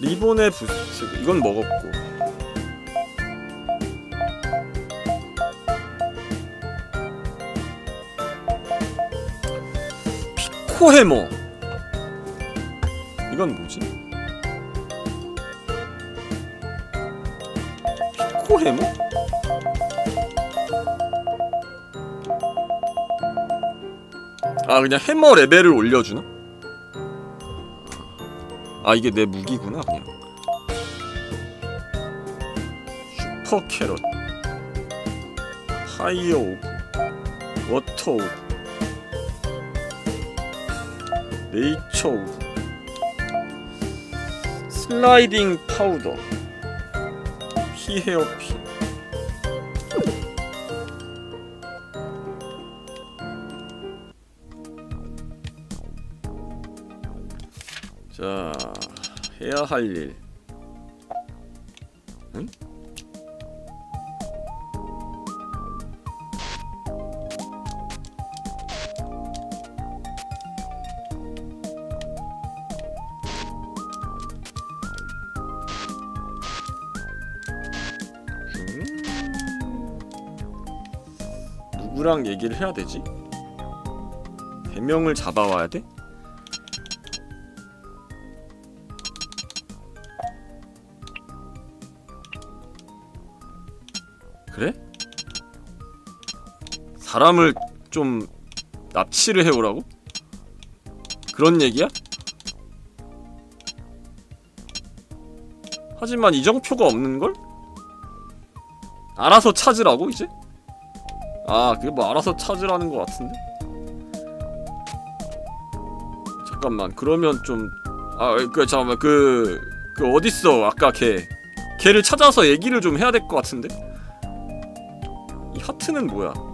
리본의 부스트 이건 먹었고 피코 해머 이건 뭐지? 피코 해머? 아 그냥 해머 레벨을 올려주나? 아 이게 내 무기구나 그냥. 슈퍼 캐럿. 파이어 오브 워터 네이처 슬라이딩 파우더 피헤어핀 해야 할 일. 응? 음. 누구랑 얘기를 해야 되지? 대명을 잡아와야 돼? 사람을 좀 납치를 해오라고? 그런 얘기야? 하지만 이정표가 없는걸? 알아서 찾으라고 이제? 아 그게 뭐 알아서 찾으라는 것 같은데? 잠깐만 그러면 좀 아그 잠깐만 그... 그 어딨어 아까 걔 걔를 찾아서 얘기를 좀 해야 될 것 같은데? 이 하트는 뭐야?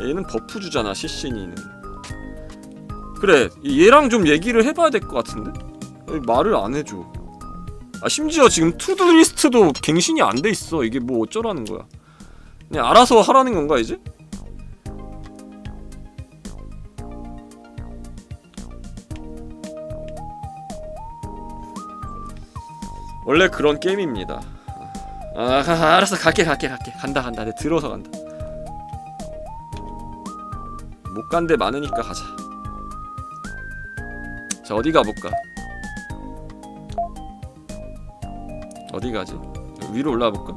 얘는 buff 주잖아 시시니는. 그래 얘랑 좀 얘기를 해봐야 될 것 같은데? 왜 말을 안 해줘. 아 심지어 지금 to-do list도 갱신이 안 돼 있어. 이게 뭐 어쩌라는 거야. 그냥 알아서 하라는 건가 이제? 원래 그런 게임입니다. 아 알았어. 갈게 갈게 갈게. 간다 간다. 내 들어서 간다 못 간 데 많으니까 가자 자 어디 가볼까 어디 가지? 위로 올라가 볼까?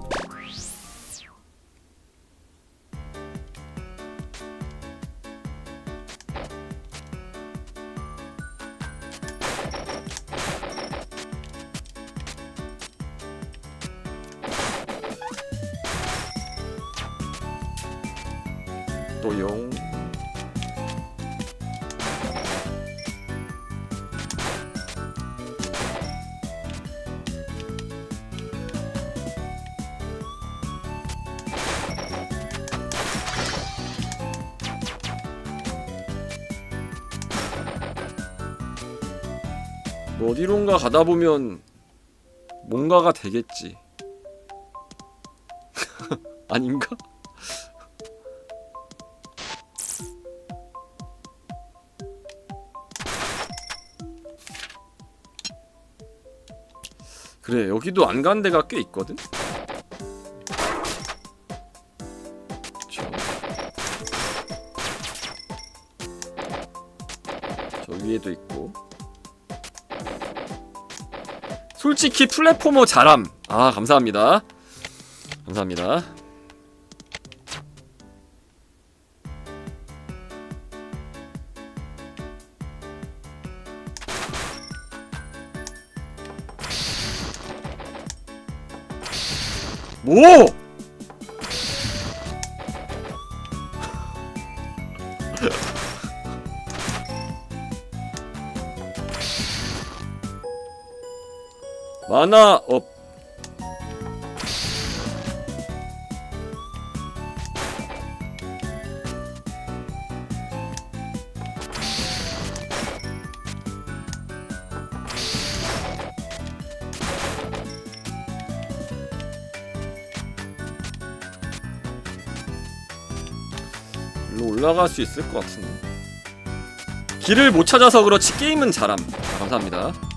어디론가 가다 보면 뭔가가 되겠지 아닌가? 그래 여기도 안 간 데가 꽤 있거든 솔직히 플랫포머 잘함. 아 감사합니다. 감사합니다. 뭐? 만화 업 일로 올라갈 수 있을 것 같은데. 길을 못 찾아서 그렇지 게임은 잘함. 감사합니다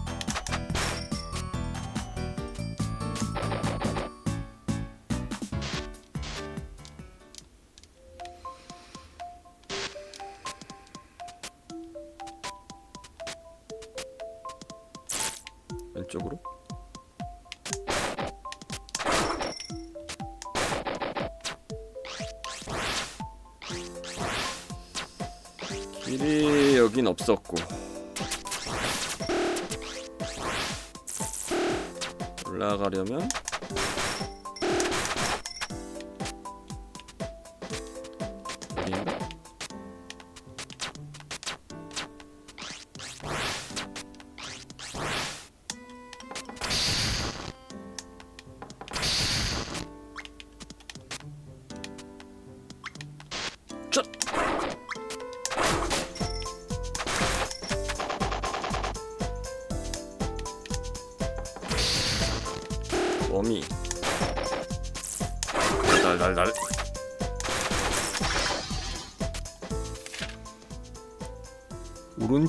없었고. 올라가려면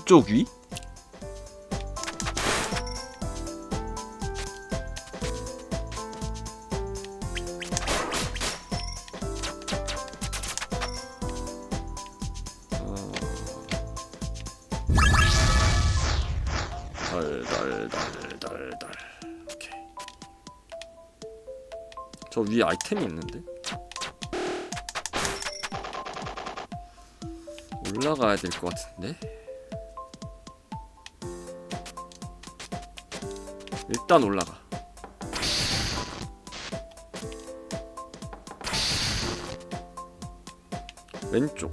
오른쪽 위? 일단 올라가. 왼쪽.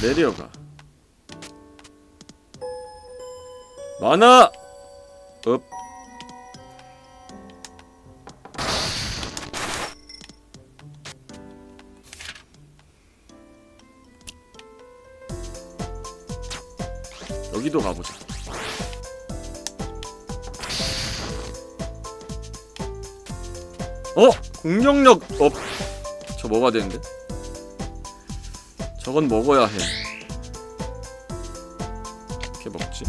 내려가. 많아 공격력 up! 저 먹어야 되는데 저건 먹어야 해 어떻게 먹지?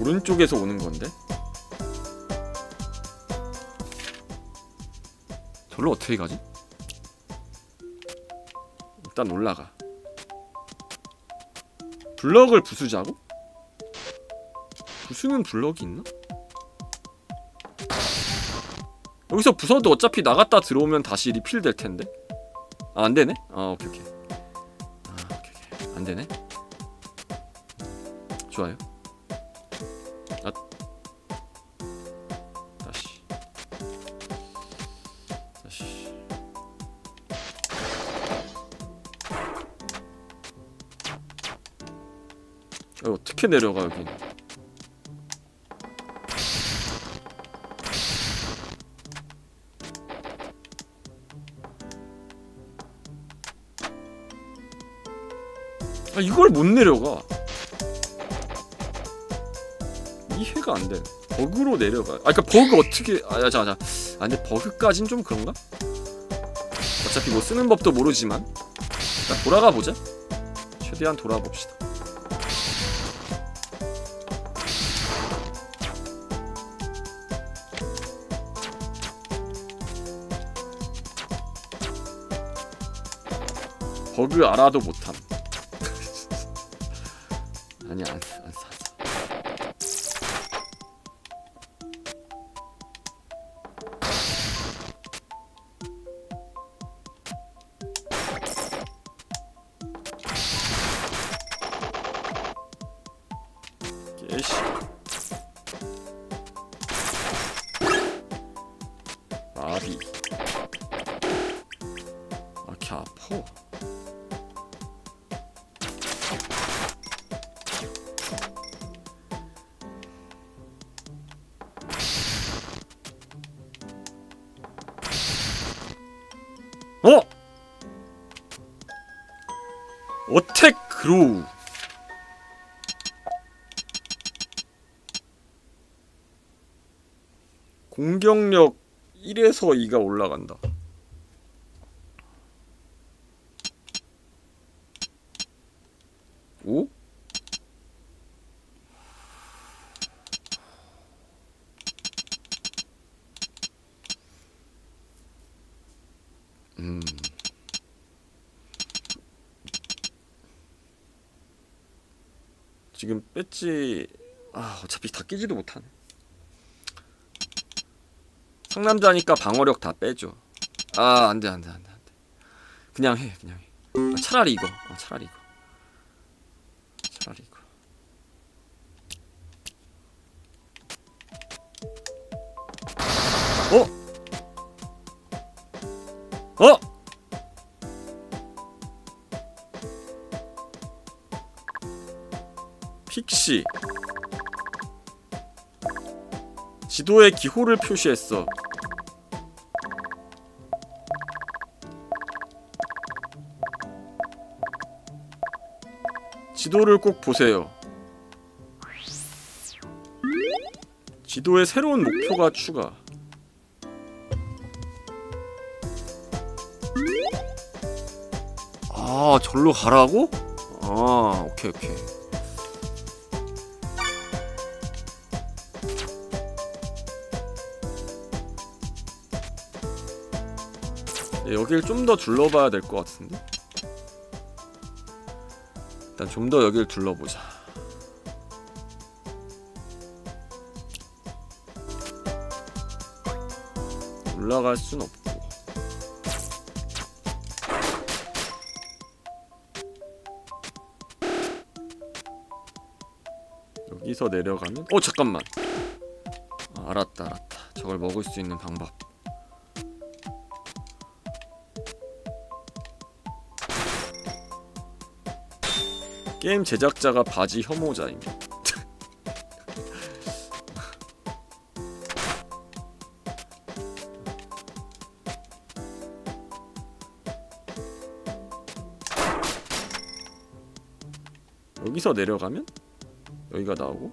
오른쪽에서 오는 건데? 저로 어떻게 가지? 일단 올라가 블럭을 부수자고? 부수는 블럭이 있나? 여기서 부숴도 어차피 나갔다 들어오면 다시 리필 될 텐데. 아, 안 되네? 아, 오케이, 오케이. 아, 오케이, 오케이. 안 되네. 좋아요. 아. 다시. 다시. 어, 어떻게 내려가, 여기. 이걸 못 내려가 이해가 안 돼. 버그로 내려가. 아 그니까 버그 어떻게? 아야 자자. 아 근데 버그까진 좀 그런가? 어차피 뭐 쓰는 법도 모르지만 일단 돌아가 보자 최대한 돌아봅시다 버그 알아도 못 그로우 공격력 1에서 2가 올라간다. 오? 음. 지금 배지 아 어차피 다 끼지도 못하네. 상남자니까 방어력 다 빼줘. 아 안돼 안돼 안돼 안돼. 그냥 해 그냥 해. 아, 차라리 이거. 어, 차라리 이거. 차라리 이거. 어? 어? 픽시 지도에 기호를 표시했어. 지도를 꼭 보세요. 지도에 새로운 목표가 추가. 아, 절로 가라고? 아, 오케이, 오케이. 여길 좀 더 둘러봐야 될 것 같은데? 일단 좀 더 여길 둘러보자. 올라갈 순 없고. 여기서 내려가면 어 잠깐만. 아, 알았다 알았다. 저걸 먹을 수 있는 방법. 게임 제작자가 바지 혐오자입니다. 여기서 내려가면 여기가 나오고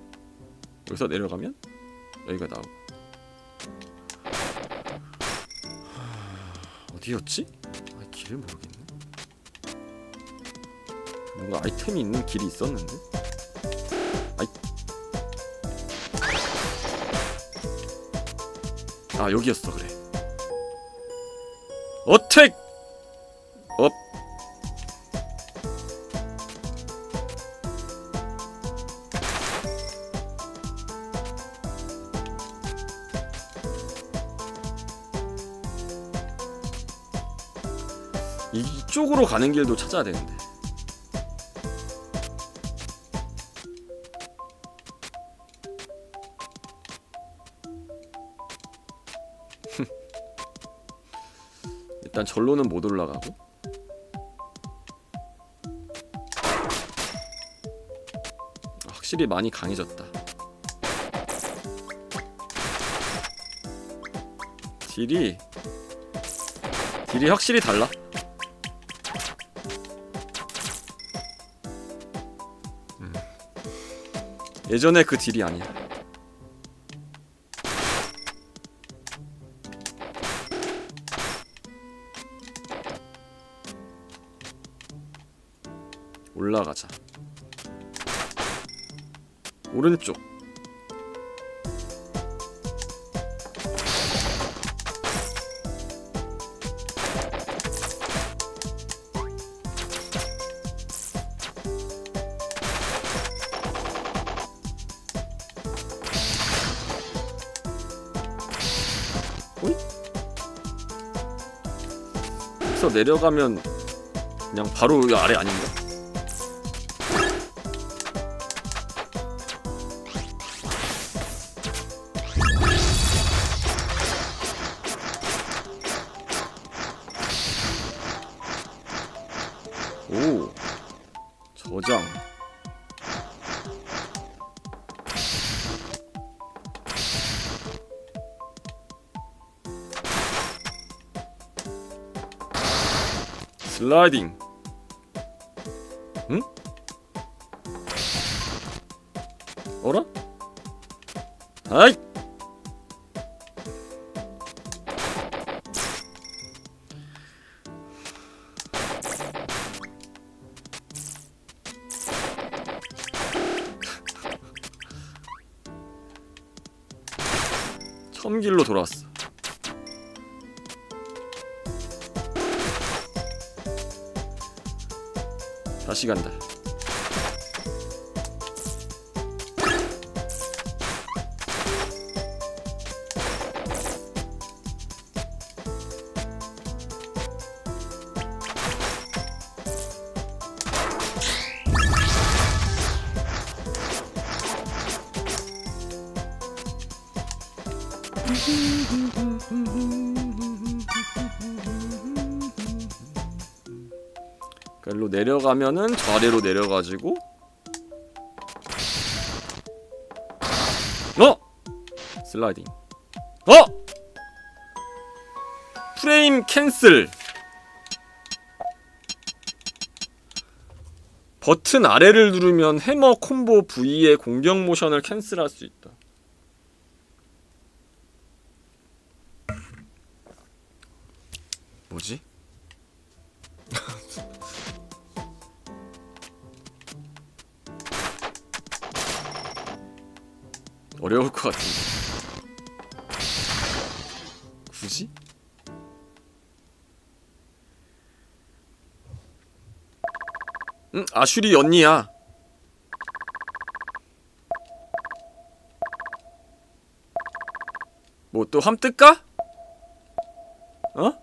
여기서 내려가면 여기가 나오고 하... 어디였지? 아, 길을 모르겠네. 뭔가 아이템이 있는 길이 있었는데? 아이 아 여기였어 그래 attack! up 이쪽으로 가는 길도 찾아야 되는데 일단 절로는 못 올라가고. 확실히 많이 강해졌다. 딜이 딜이 확실히 달라? 음. 예전에 그 딜이 아니야 올라가자 오른쪽 어이? 여기서 내려가면 그냥 바로 이 아래 아닌가? 슬 시 간다 내려가면은 저 아래로 내려가지고 어! 슬라이딩 어! 프레임 cancel 버튼 아래를 누르면 해머 combo V의 공격 모션을 cancel할 수 있 아슈리 언니야 뭐 또 함 뜰까? 어?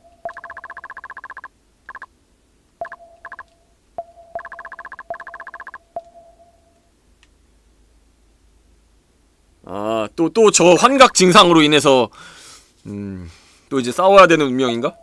아, 또, 또 저 환각 증상으로 인해서, 음, 또 이제 싸워야 되는 운명인가?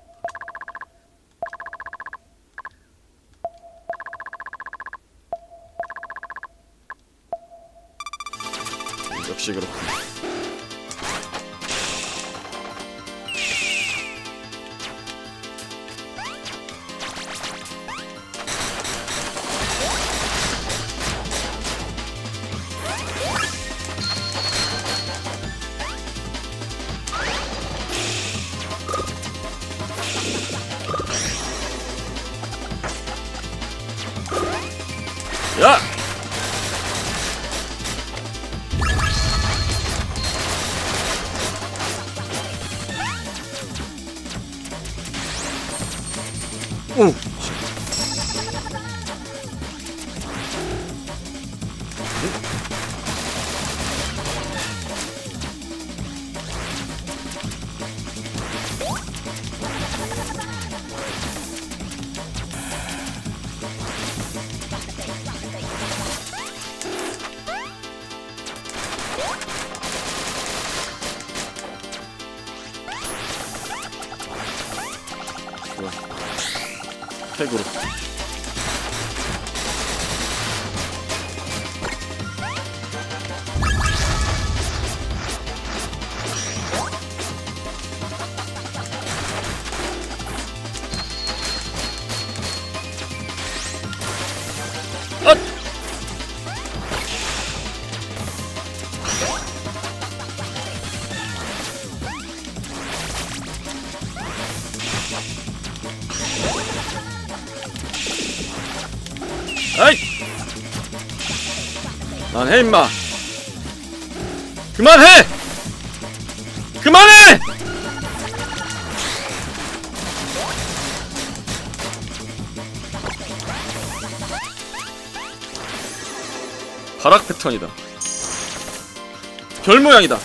별 모양이다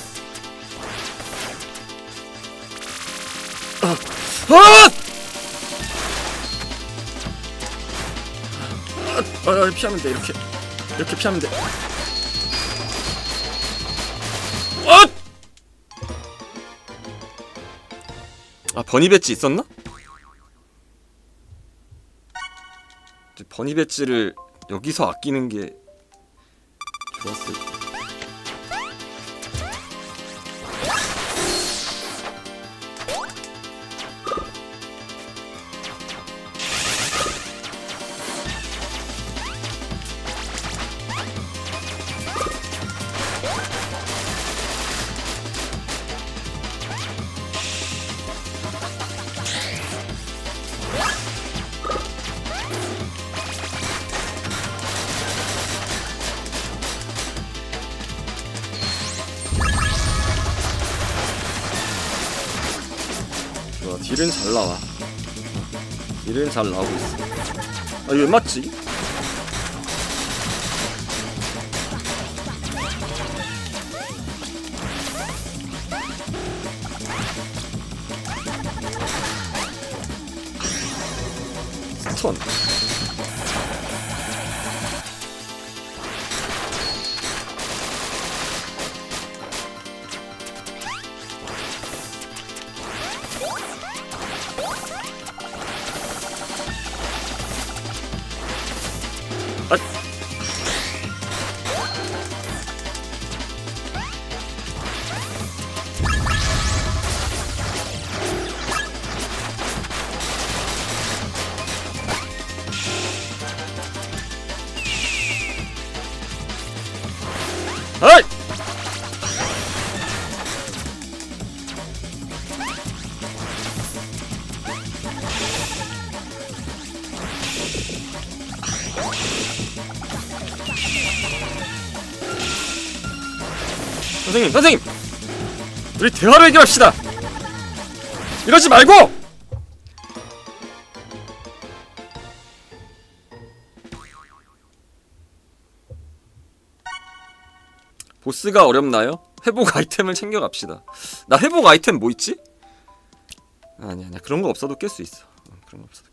아! 아! 아, 아, 피하면 돼 이렇게 이렇게 피하면 돼. 어! 아 버니 배지 있었나? 버니 배지를 여기서 아끼는 게 아 이거 선생님, 선생님! 우리 대화로 해결합시다! 이러지 말고! 보스가 어렵나요? 회복 아이템을 챙겨갑시다. 나 회복 아이템 뭐 있지? 아니 아니야 그런 거 없어도 깰 수 있어. 어, 그런 거 없어도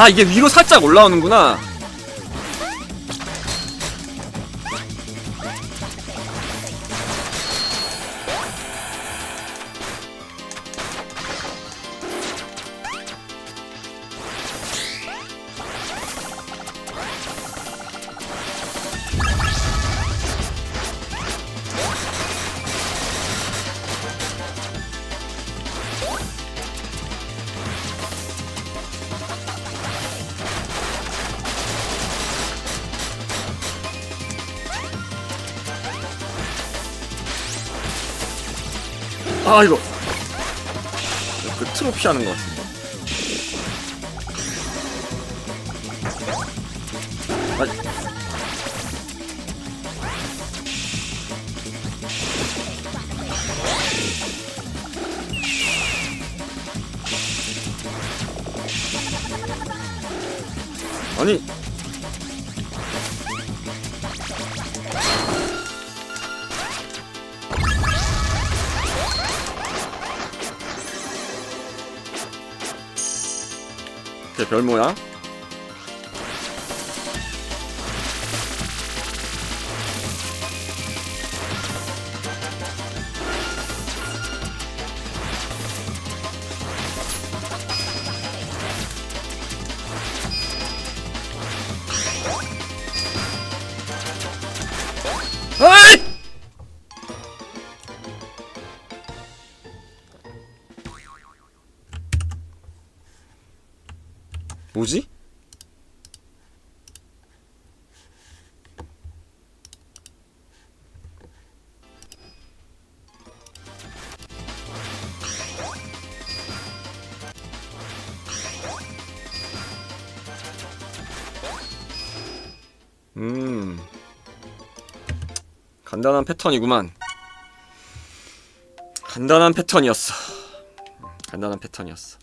아 이게 위로 살짝 올라오는구나 그 트로피 하는 것 같은데 아, 뭐야? 간단한 패턴이구만. 간단한 패턴이었어. 간단한 패턴이었어.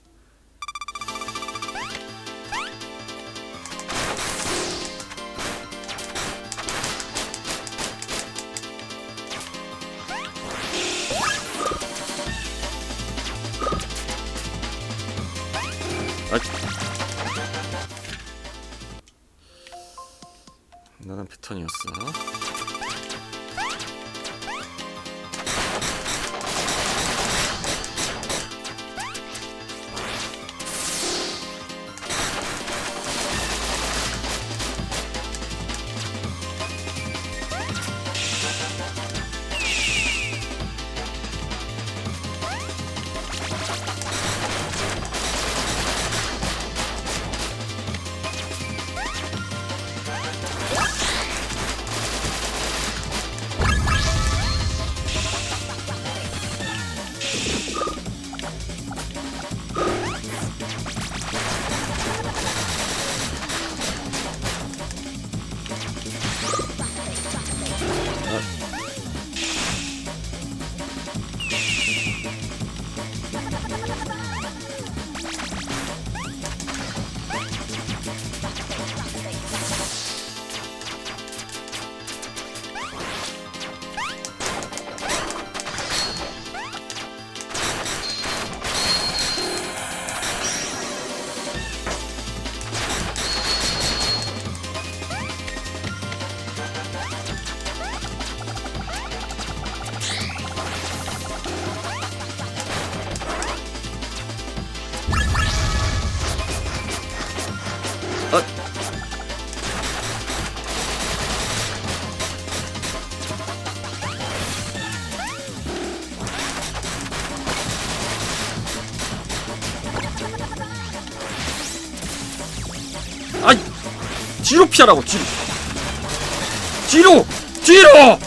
뒤로 피하라고 뒤로. 뒤로 뒤로!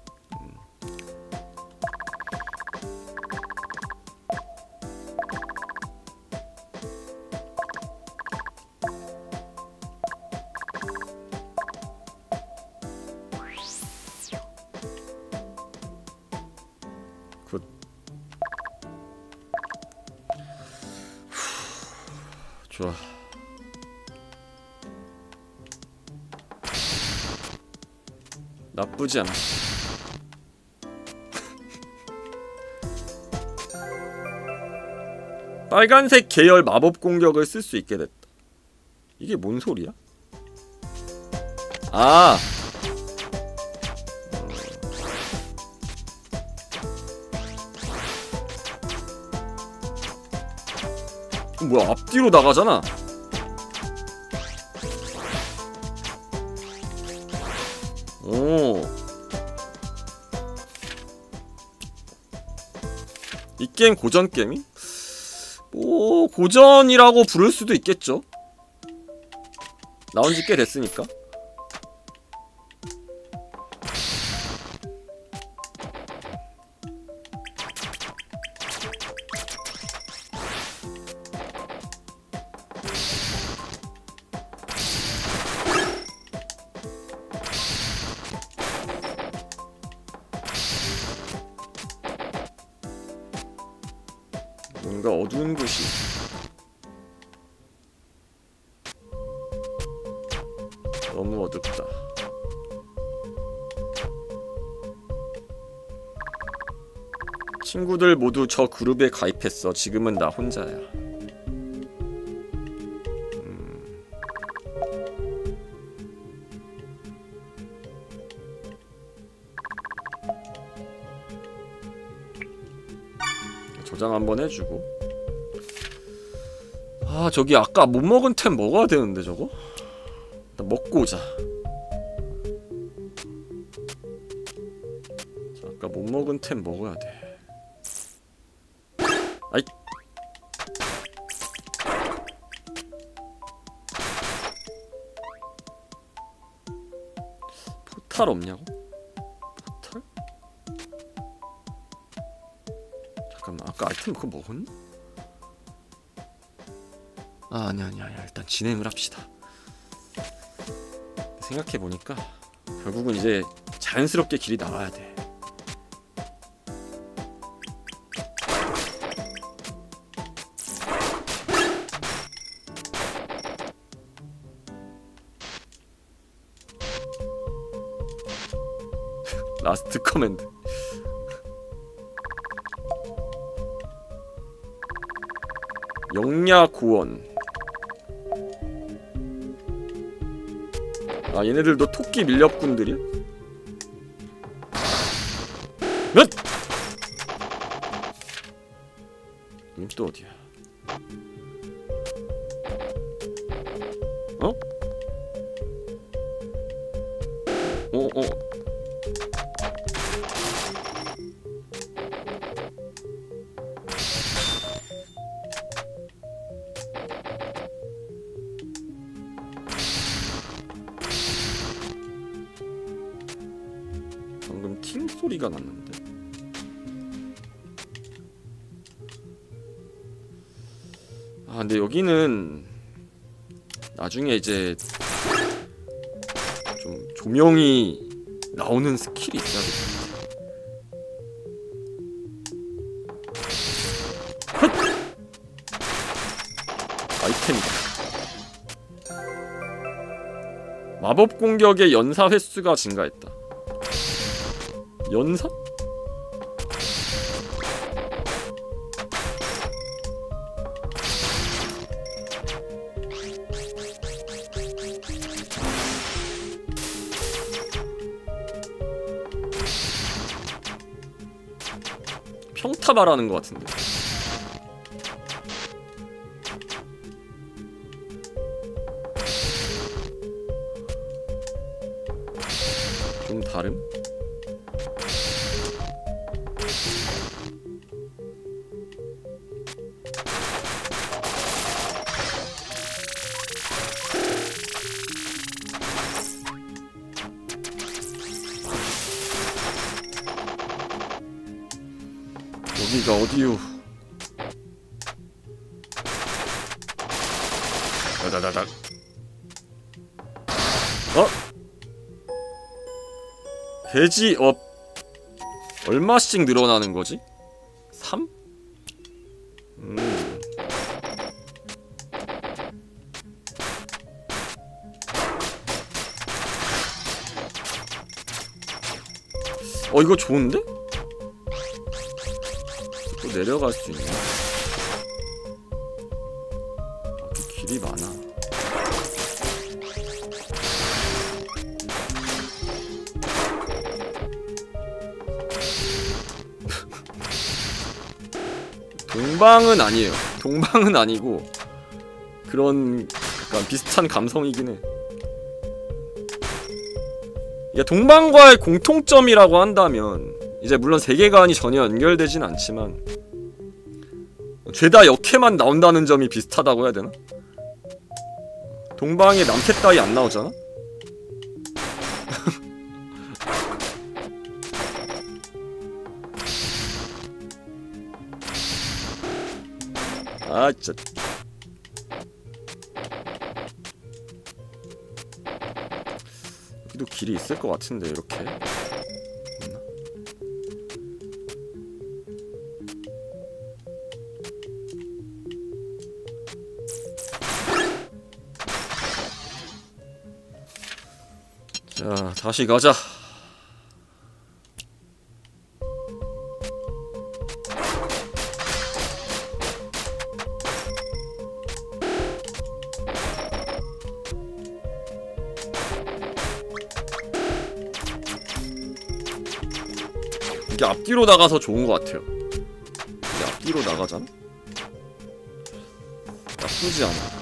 나쁘지 않아. 빨간색 계열 마법 공격을 쓸 수 있게 됐다. 이게 뭔 소리야? 아. 어, 뭐야 앞뒤로 나가잖아. 이 게임 고전 게임이? 뭐 고전이라고 부를 수도 있겠죠. 나온 지 꽤 됐으니까. 친구들 모두 저 그룹에 가입했어. 지금은 나 혼자야. 음. 저장 한번 해주고. 아 저기 아까 못 먹은 템 먹어야 되는데 저거? 일단 먹고 오자. 못 먹은 템 먹어야 돼 포탈 없냐고? 포탈? 잠깐만 아까 아이템 그거 먹었나? 아 아니 아니 아니 일단 진행을 합시다 생각해보니까 결국은 이제 자연스럽게 길이 나와야 돼 라스트 커맨드 영야 고원 아 얘네들도 토끼 밀렵꾼들이야? 몇! 공격의 연사 횟수가 증가했다. 연사? 평타 말하는 것 같은데. 돼지업 어, 얼마씩 늘어나는 거지? 3? 음. 어 이거 좋은데? 또 내려갈 수 있네 동방은 아니에요 동방은 아니고 그런 약간 비슷한 감성이긴 해 이게 동방과의 공통점이라고 한다면 이제 물론 세계관이 전혀 연결되진 않지만 죄다 역해만 나온다는 점이 비슷하다고 해야 되나? 동방에 남캐 따위 안 나오잖아? 아 진짜 여기도 길이 있을 것 같은데 이렇게? 자 다시 가자 나가서 좋은 것 같아요. 앞뒤로 나가잖아? 나쁘지 않아.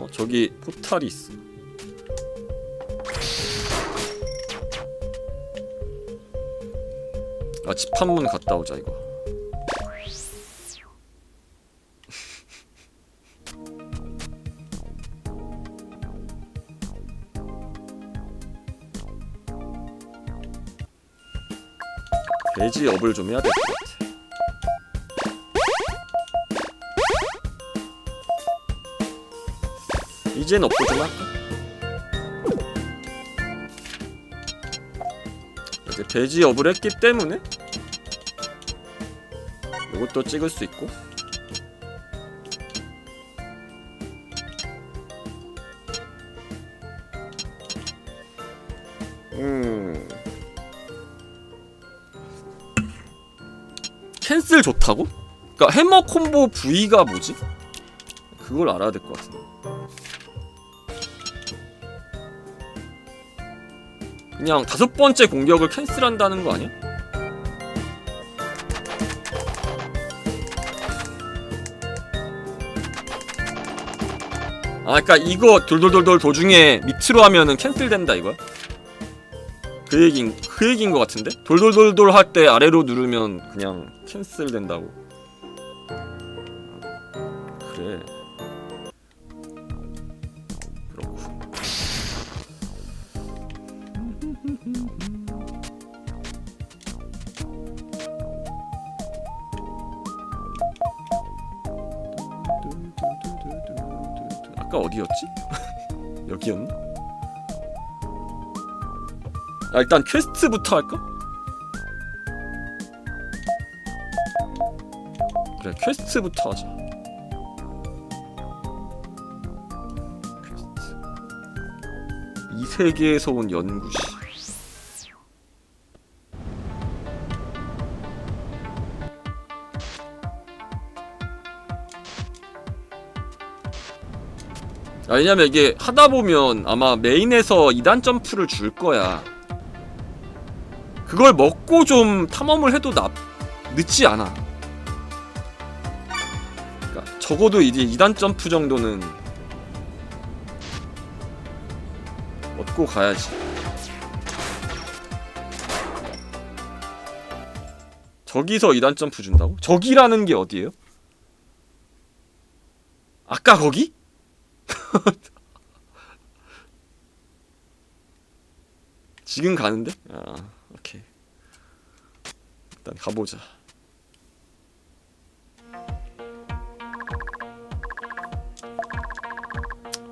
어 저기 포탈이 있어 아 집한번 갔다 오자 이거 돼지 업을 좀 해야 될 것 같아 이젠 업고 좀 할까? 이제 돼지 업을 했기 때문에 이것도 찍을 수 있고 좋다고? 그니까 해머 콤보 부위가 뭐지? 그걸 알아야 될 것 같은데 그냥 다섯 번째 공격을 캔슬한다는 거 아니야? 아, 그니까 이거 돌돌돌돌 도중에 밑으로 하면은 캔슬된다 이거야? 그 얘긴 그 얘기인 것 같은데? 돌돌돌돌 할 때 아래로 누르면 그냥 캔슬된다고. 그래. 그렇고. 아까 어디였지? 여기였나? 아 일단 퀘스트부터 할까? 퀘스트부터 하자 퀘스트 이 세계에서 온 연구시 아, 왜냐면 이게 하다 보면 아마 메인에서 2단 점프를 줄 거야. 그걸 먹고 좀 탐험을 해도 나 늦지 않아. 그러니까 적어도 이제 2단 점프 정도는 얻고 가야지. 저기서 2단 점프 준다고? 저기라는 게 어디예요? 아까 거기? 지금 가는데? 아, 오케이. 일단 가보자.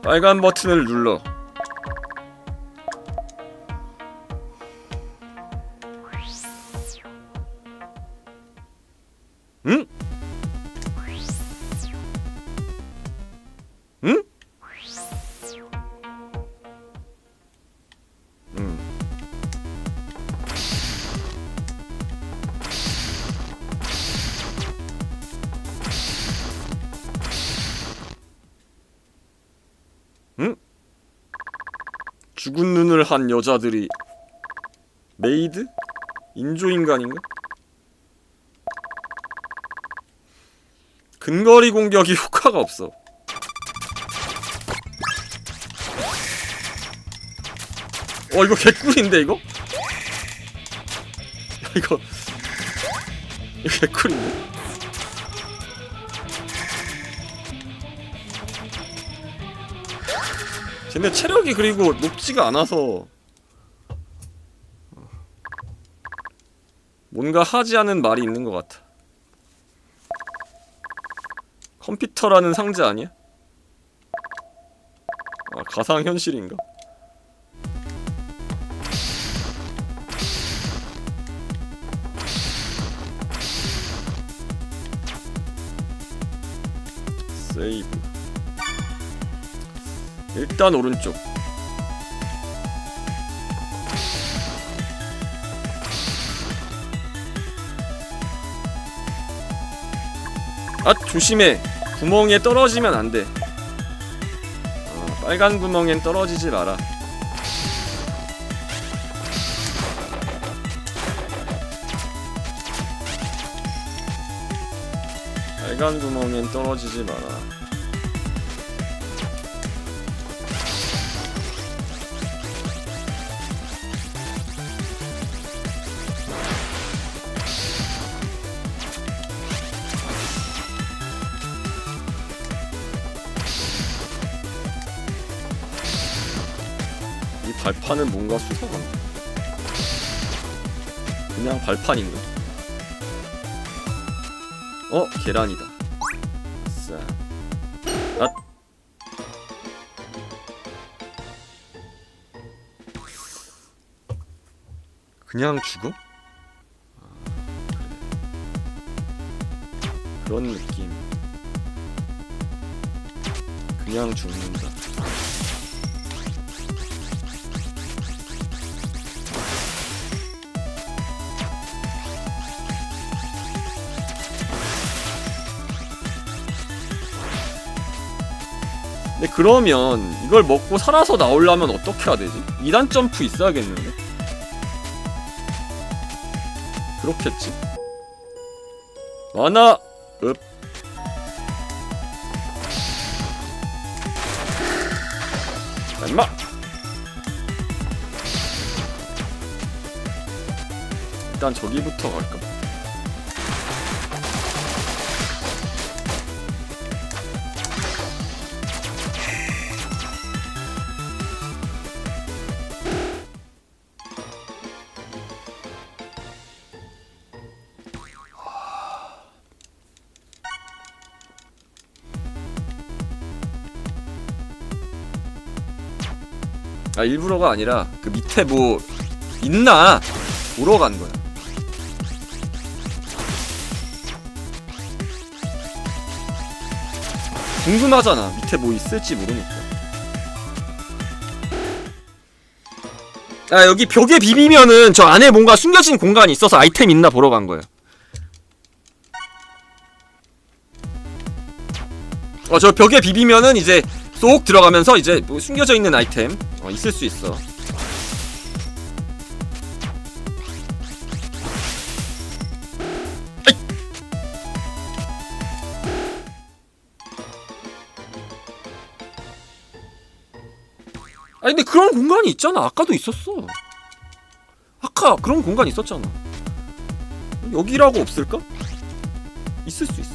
빨간 버튼을 눌러. 한 여자들이 메이드? 인조인간인가? 근거리 공격이 효과가 없어 어 이거 개꿀인데 이거? 야, 이거 이거 개꿀인데? 쟤네 체력이 그리고 높지가 않아서 뭔가 하지 않은 말이 있는 것 같아 컴퓨터라는 상자 아니야? 아 가상현실인가? 세이브 일단 오른쪽. 아 조심해. 구멍에 떨어지면 안돼. 어, 빨간 구멍엔 떨어지지 마라. 빨간 구멍엔 떨어지지 마라 발판은 뭔가 수상한 그냥 발판인가? 어? 계란이다 싸 아. 그냥 죽어? 아. 그런 느낌 그냥 죽는 그러면 이걸 먹고 살아서 나오려면 어떻게 해야 되지? 2단 점프 있어야겠는데? 그렇겠지? 만화 읍 야, 임마! 일단 저기부터 갈까? 아 일부러가 아니라 그 밑에 뭐 있나 보러 간 거야. 궁금하잖아. 밑에 뭐 있을지 모르니까. 아 여기 벽에 비비면은 저 안에 뭔가 숨겨진 공간이 있어서 아이템 있나 보러 간 거예요. 어 저 벽에 비비면은 이제 쏙 들어가면서 이제 뭐 숨겨져 있는 아이템 어, 있을 수 있어. 아니 근데 그런 공간이 있잖아. 아까도 있었어. 아까 그런 공간 있었잖아. 여기라고 없을까? 있을 수 있어.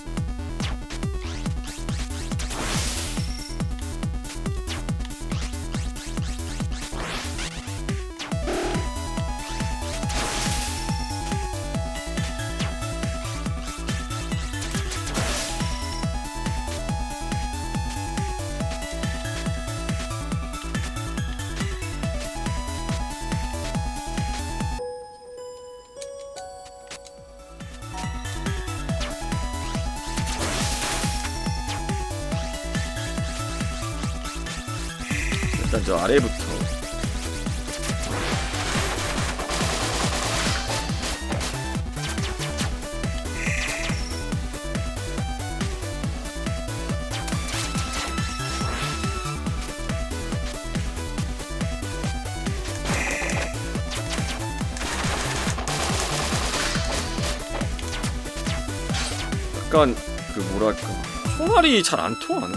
잘 안 통하네.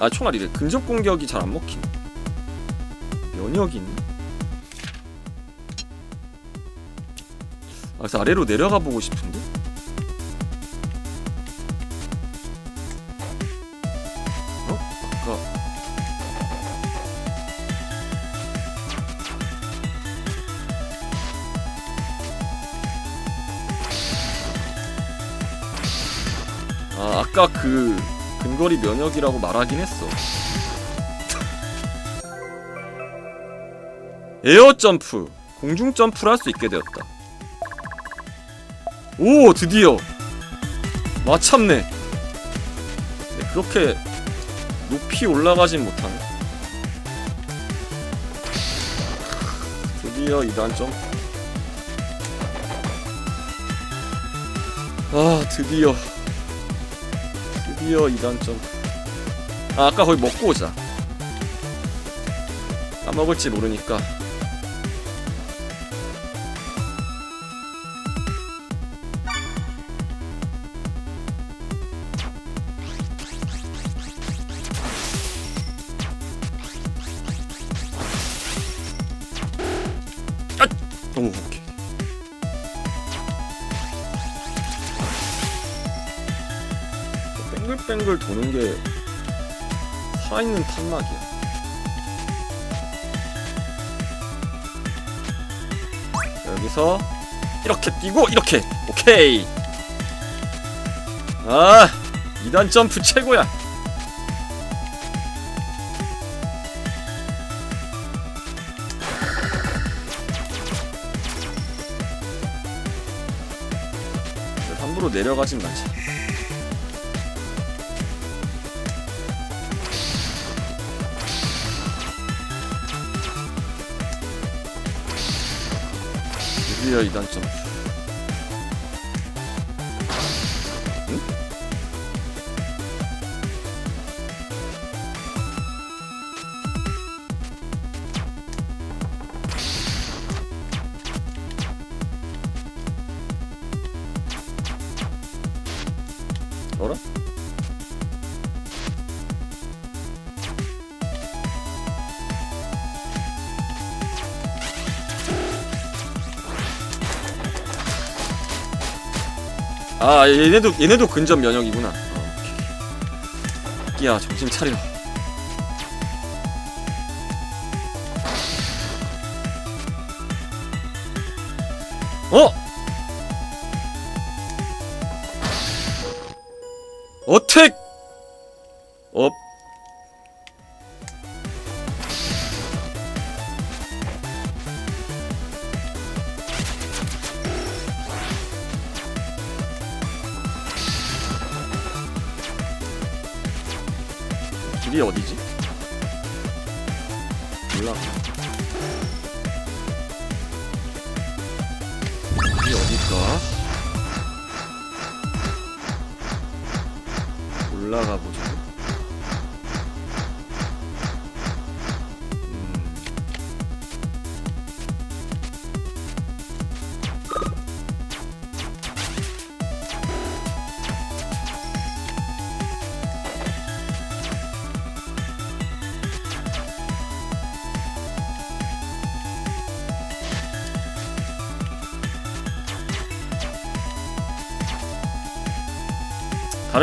아 총알이래. 근접 공격이 잘 안 먹히네. 면역이 있네. 아, 그래서 아래로 내려가 보고 싶은데. 어? 아까 아 아까 그 근거리 면역이라고 말하긴 했어. 에어 점프 공중 점프를 할 수 있게 되었다. 오 드디어! 마참네 네, 그렇게 높이 올라가진 못하네. 드디어 2단 점프. 아 드디어 드디어 2단 점프 아 아까 거기 먹고 오자. 까먹을지 모르니까 탄막이야. 여기서 이렇게 뛰고 이렇게. 오케이. 아 2단 점프 최고야. 함부로 내려가진 마지 드디어 2 아 얘네도 얘네도 근접 면역이구나. 어, 오케이. 야 정신 차려. 어? 어택!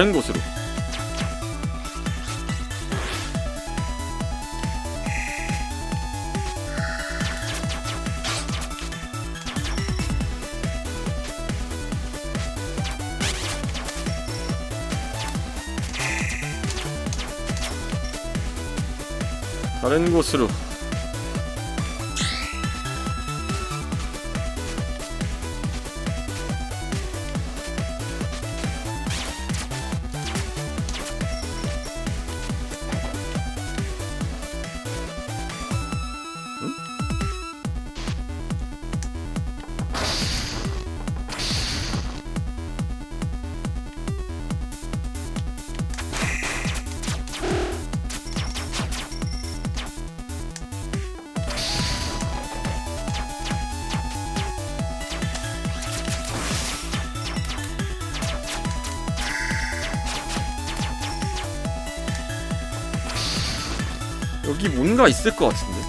다른 곳으로. 다른 곳으로. 뭔가 있을 것 같은데?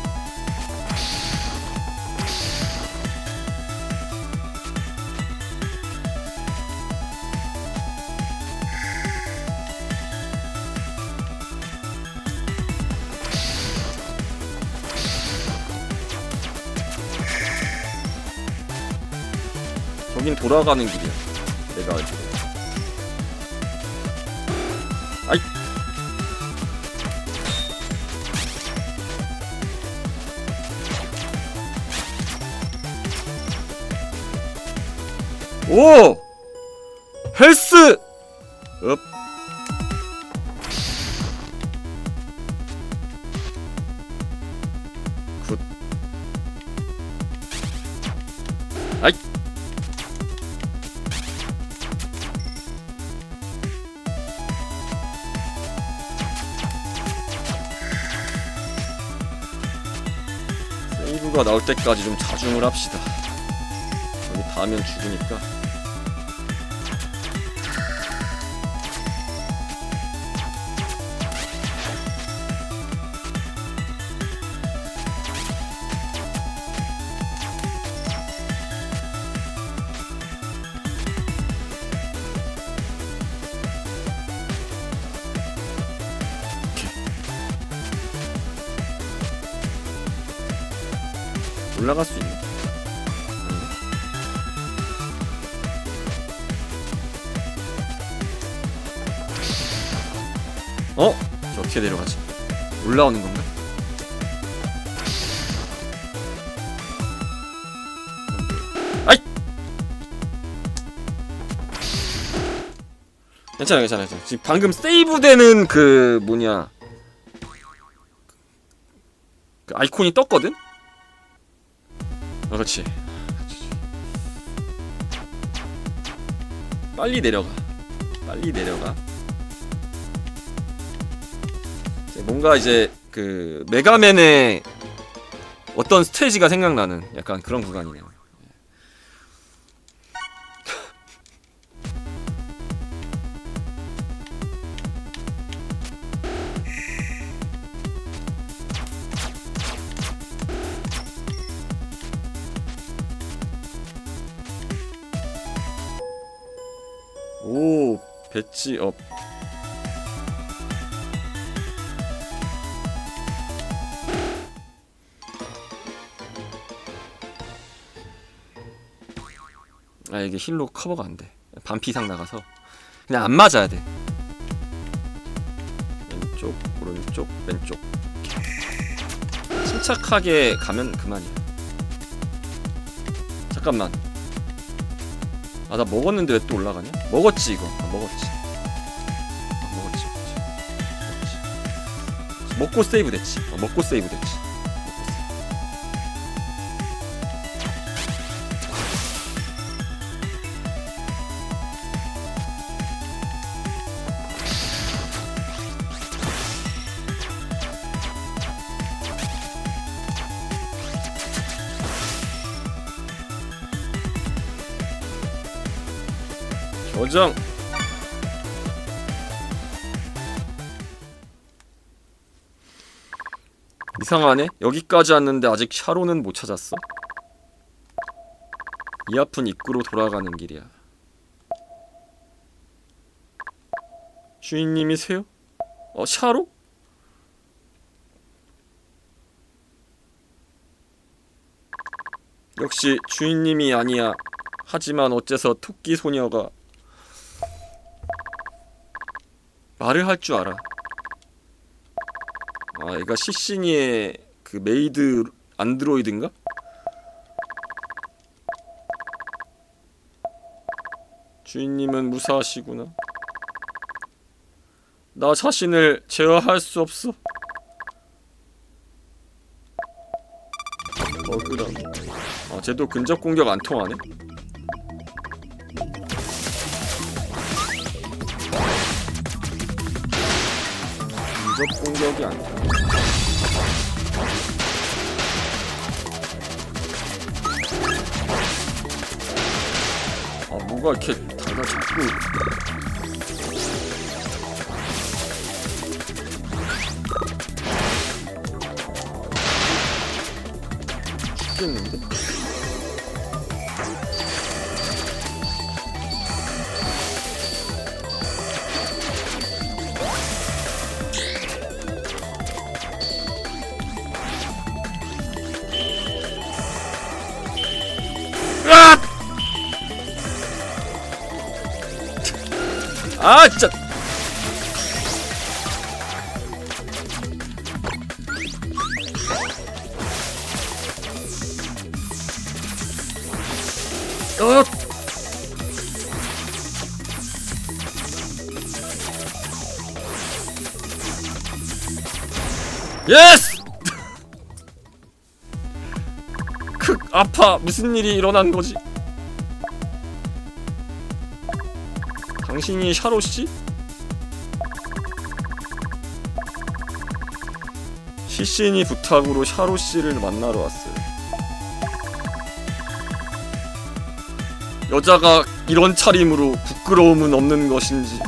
저긴 돌아가는 길이야 오! 헬스! 업. 굿. 아이. 세이브가 나올 때까지 좀 자중을 합시다. 여기 닿으면 죽으니까. 올라갈 수 있네. 어? 저 어떻게 내려가지? 올라오는 건가? 아이! 괜찮아 괜찮아 괜찮아 지금 방금 세이브되는 그 뭐냐 그 아이콘이 떴거든? 어, 그렇지. 빨리 내려가. 빨리 내려가. 뭔가 이제 그 메가맨의 어떤 스테이지가 생각나는 약간 그런 구간이네요 배치 up. 아 이게 heal로 커버가 안돼. 반피 이상 나가서. 그냥 안 맞아야 돼. 왼쪽 오른쪽 왼쪽. 침착하게 가면 그만이야. 잠깐만 아 나 먹었는데 왜 또 올라가냐? 먹었지 이거. 아, 먹었지. 아, 먹었지 먹었지. 먹었지. 먹고 세이브 됐지. 어, 먹고 세이브 됐지 교정. 이상하네. 여기까지 왔는데 아직 샤로는 못 찾았어. 이 아픈 입구로 돌아가는 길이야. 주인님이세요? 어 샤로? 역시 주인님이 아니야. 하지만 어째서 토끼 소녀가 말을 할 줄 알아. 아, 얘가 시시니의 그 메이드 안드로이드인가? 주인님은 무사하시구나. 나 자신을 제어할 수 없어. 억울함. 아, 쟤도 근접 공격 안 통하네. 직접 공격이 아니라 아 뭐가 이렇게 장난치고 죽겠는데? 아 진짜 어 예스! 크 아파 무슨 일이 일어난 거지? 당신이 씨? 시신이 부탁으로 샤로 씨를 만나러 왔어요. 여자가 이런 차림으로 부끄러움은 없는 것인지.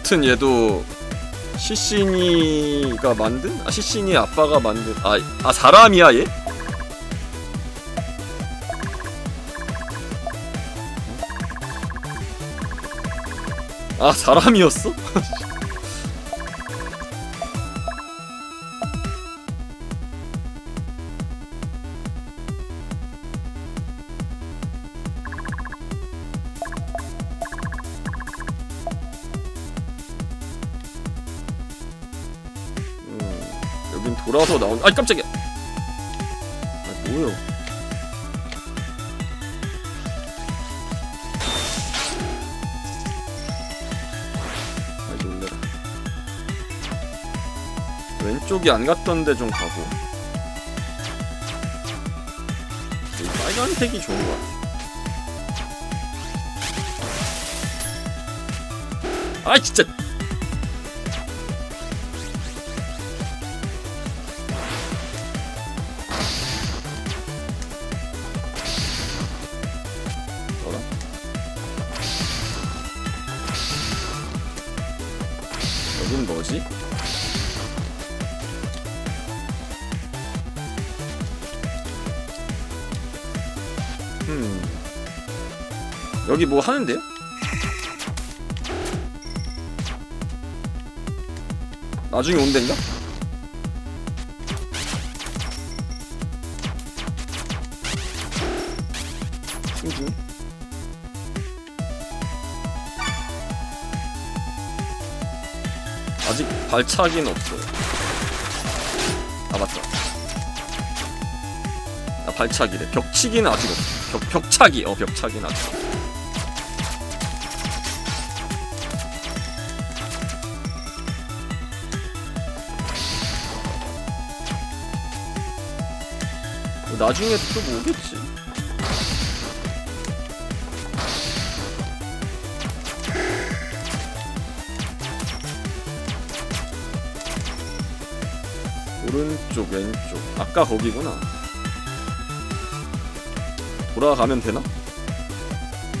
아무튼 얘도 시신이가 만든? 아 시신이 아빠가 만든 아, 아 사람이야 얘? 아 사람이었어? 나온 아이 깜짝이야. 아 뭐요? 아이 놀래라. 왼쪽이 안 갔던데 좀 가고. 이 빨간색이 좋은 거 같아. 아 진짜 여기 뭐 하는데요? 나중에 온댄가? 승중 아직 발차기는 없어요. 아 맞다. 아 발차기래. 벽치기는 아직 없어. 벽 벽차기. 어 벽차기는 아직. 없어. 나중에 또 뭐 오겠지. 오른쪽 왼쪽. 아까 거기구나. 돌아가면 되나?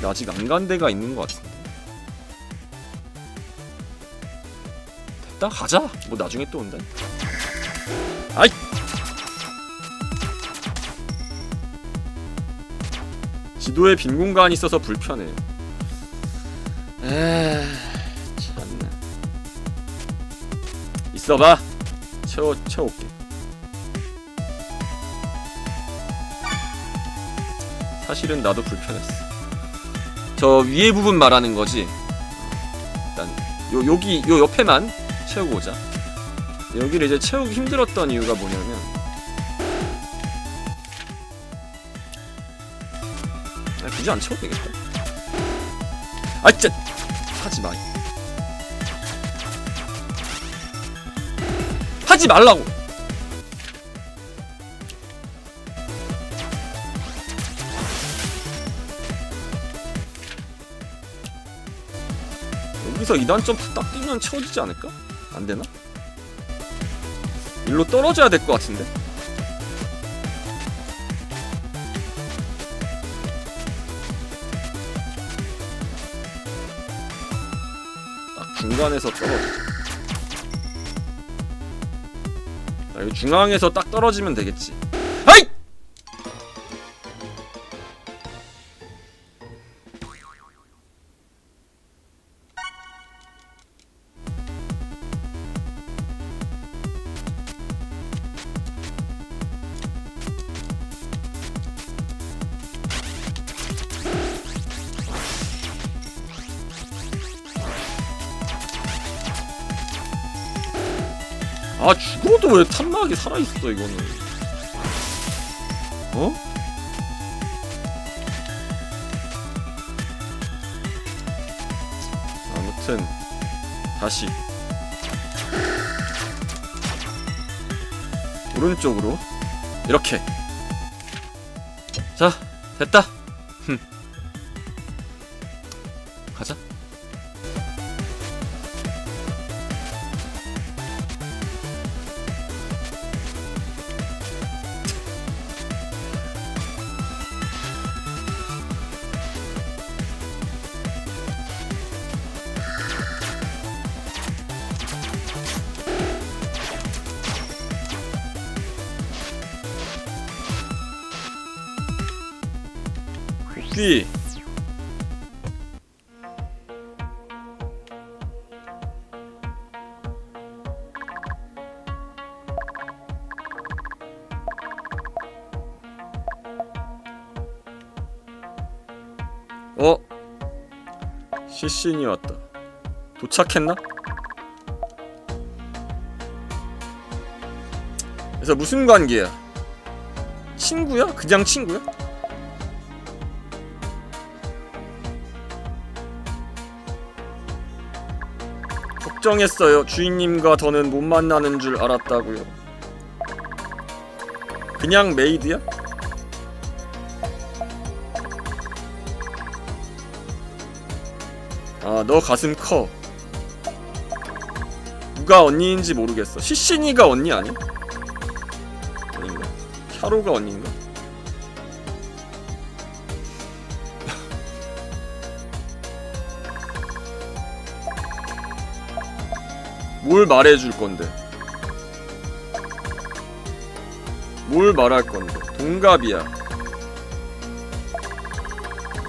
아직 안 간 데가 있는 것 같은데. 됐다 가자. 뭐 나중에 또 온다 지도에 빈 공간이 있어서 불편해 에이 참나 있어봐 채워 채워올게. 사실은 나도 불편했어. 저 위에 부분 말하는 거지. 일단 요 여기 요 옆에만 채우고 오자. 여기를 이제 채우기 힘들었던 이유가 뭐냐면 굳이 안 채워도 되겠다. 아 진짜 하지 마. 하지 말라고. 여기서 2단 점프 딱 뛰면 채워지지 않을까? 안 되나? 일로 떨어져야 될 것 같은데? 중간에서 떨어져. 자, 여기 중앙에서 딱 떨어지면 되겠지. 하이! 왜 탐막이 살아있어 이거는. 어? 아무튼 다시. 오른쪽으로. 이렇게. 자 됐다 도착했나? 그래서 무슨 관계야? 친구야? 그냥 친구야? 걱정했어요. 주인님과 더는 못 만나는 줄 알았다고요. 그냥 메이드야? 아, 너 가슴 커. 누가 언니인지 모르겠어. 시신이가 언니 아니야? 아닌가? 샤로가 언니인가? 뭘 말해줄 건데? 뭘 말할 건데? 동갑이야.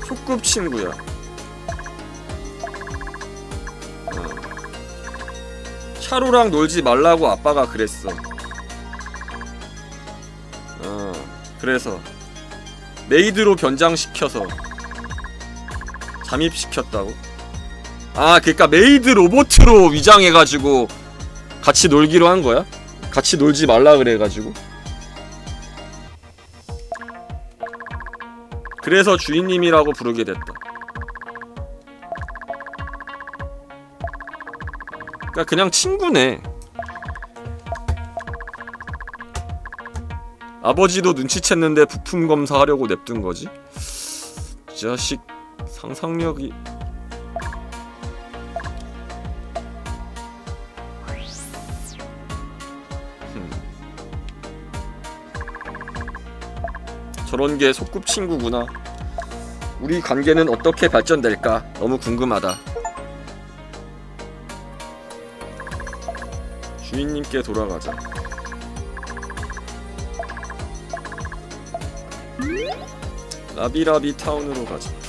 소꿉 친구야. 샤로랑 놀지 말라고 아빠가 그랬어. 어, 그래서 maid로 변장시켜서 잠입시켰다고? 아, 그니까 메이드 로보트로 위장해가지고 같이 놀기로 한 거야? 같이 놀지 말라 그래가지고. 그래서 주인님이라고 부르게 됐다. 그니까 그냥 친구네. 아버지도 눈치챘는데 부품 검사하려고 냅둔 거지? 이 자식 상상력이 저런 게 소꿉친구구나. 우리 관계는 어떻게 발전될까? 너무 궁금하다. 주인님께 돌아가자. 라비라비 타운으로 가자.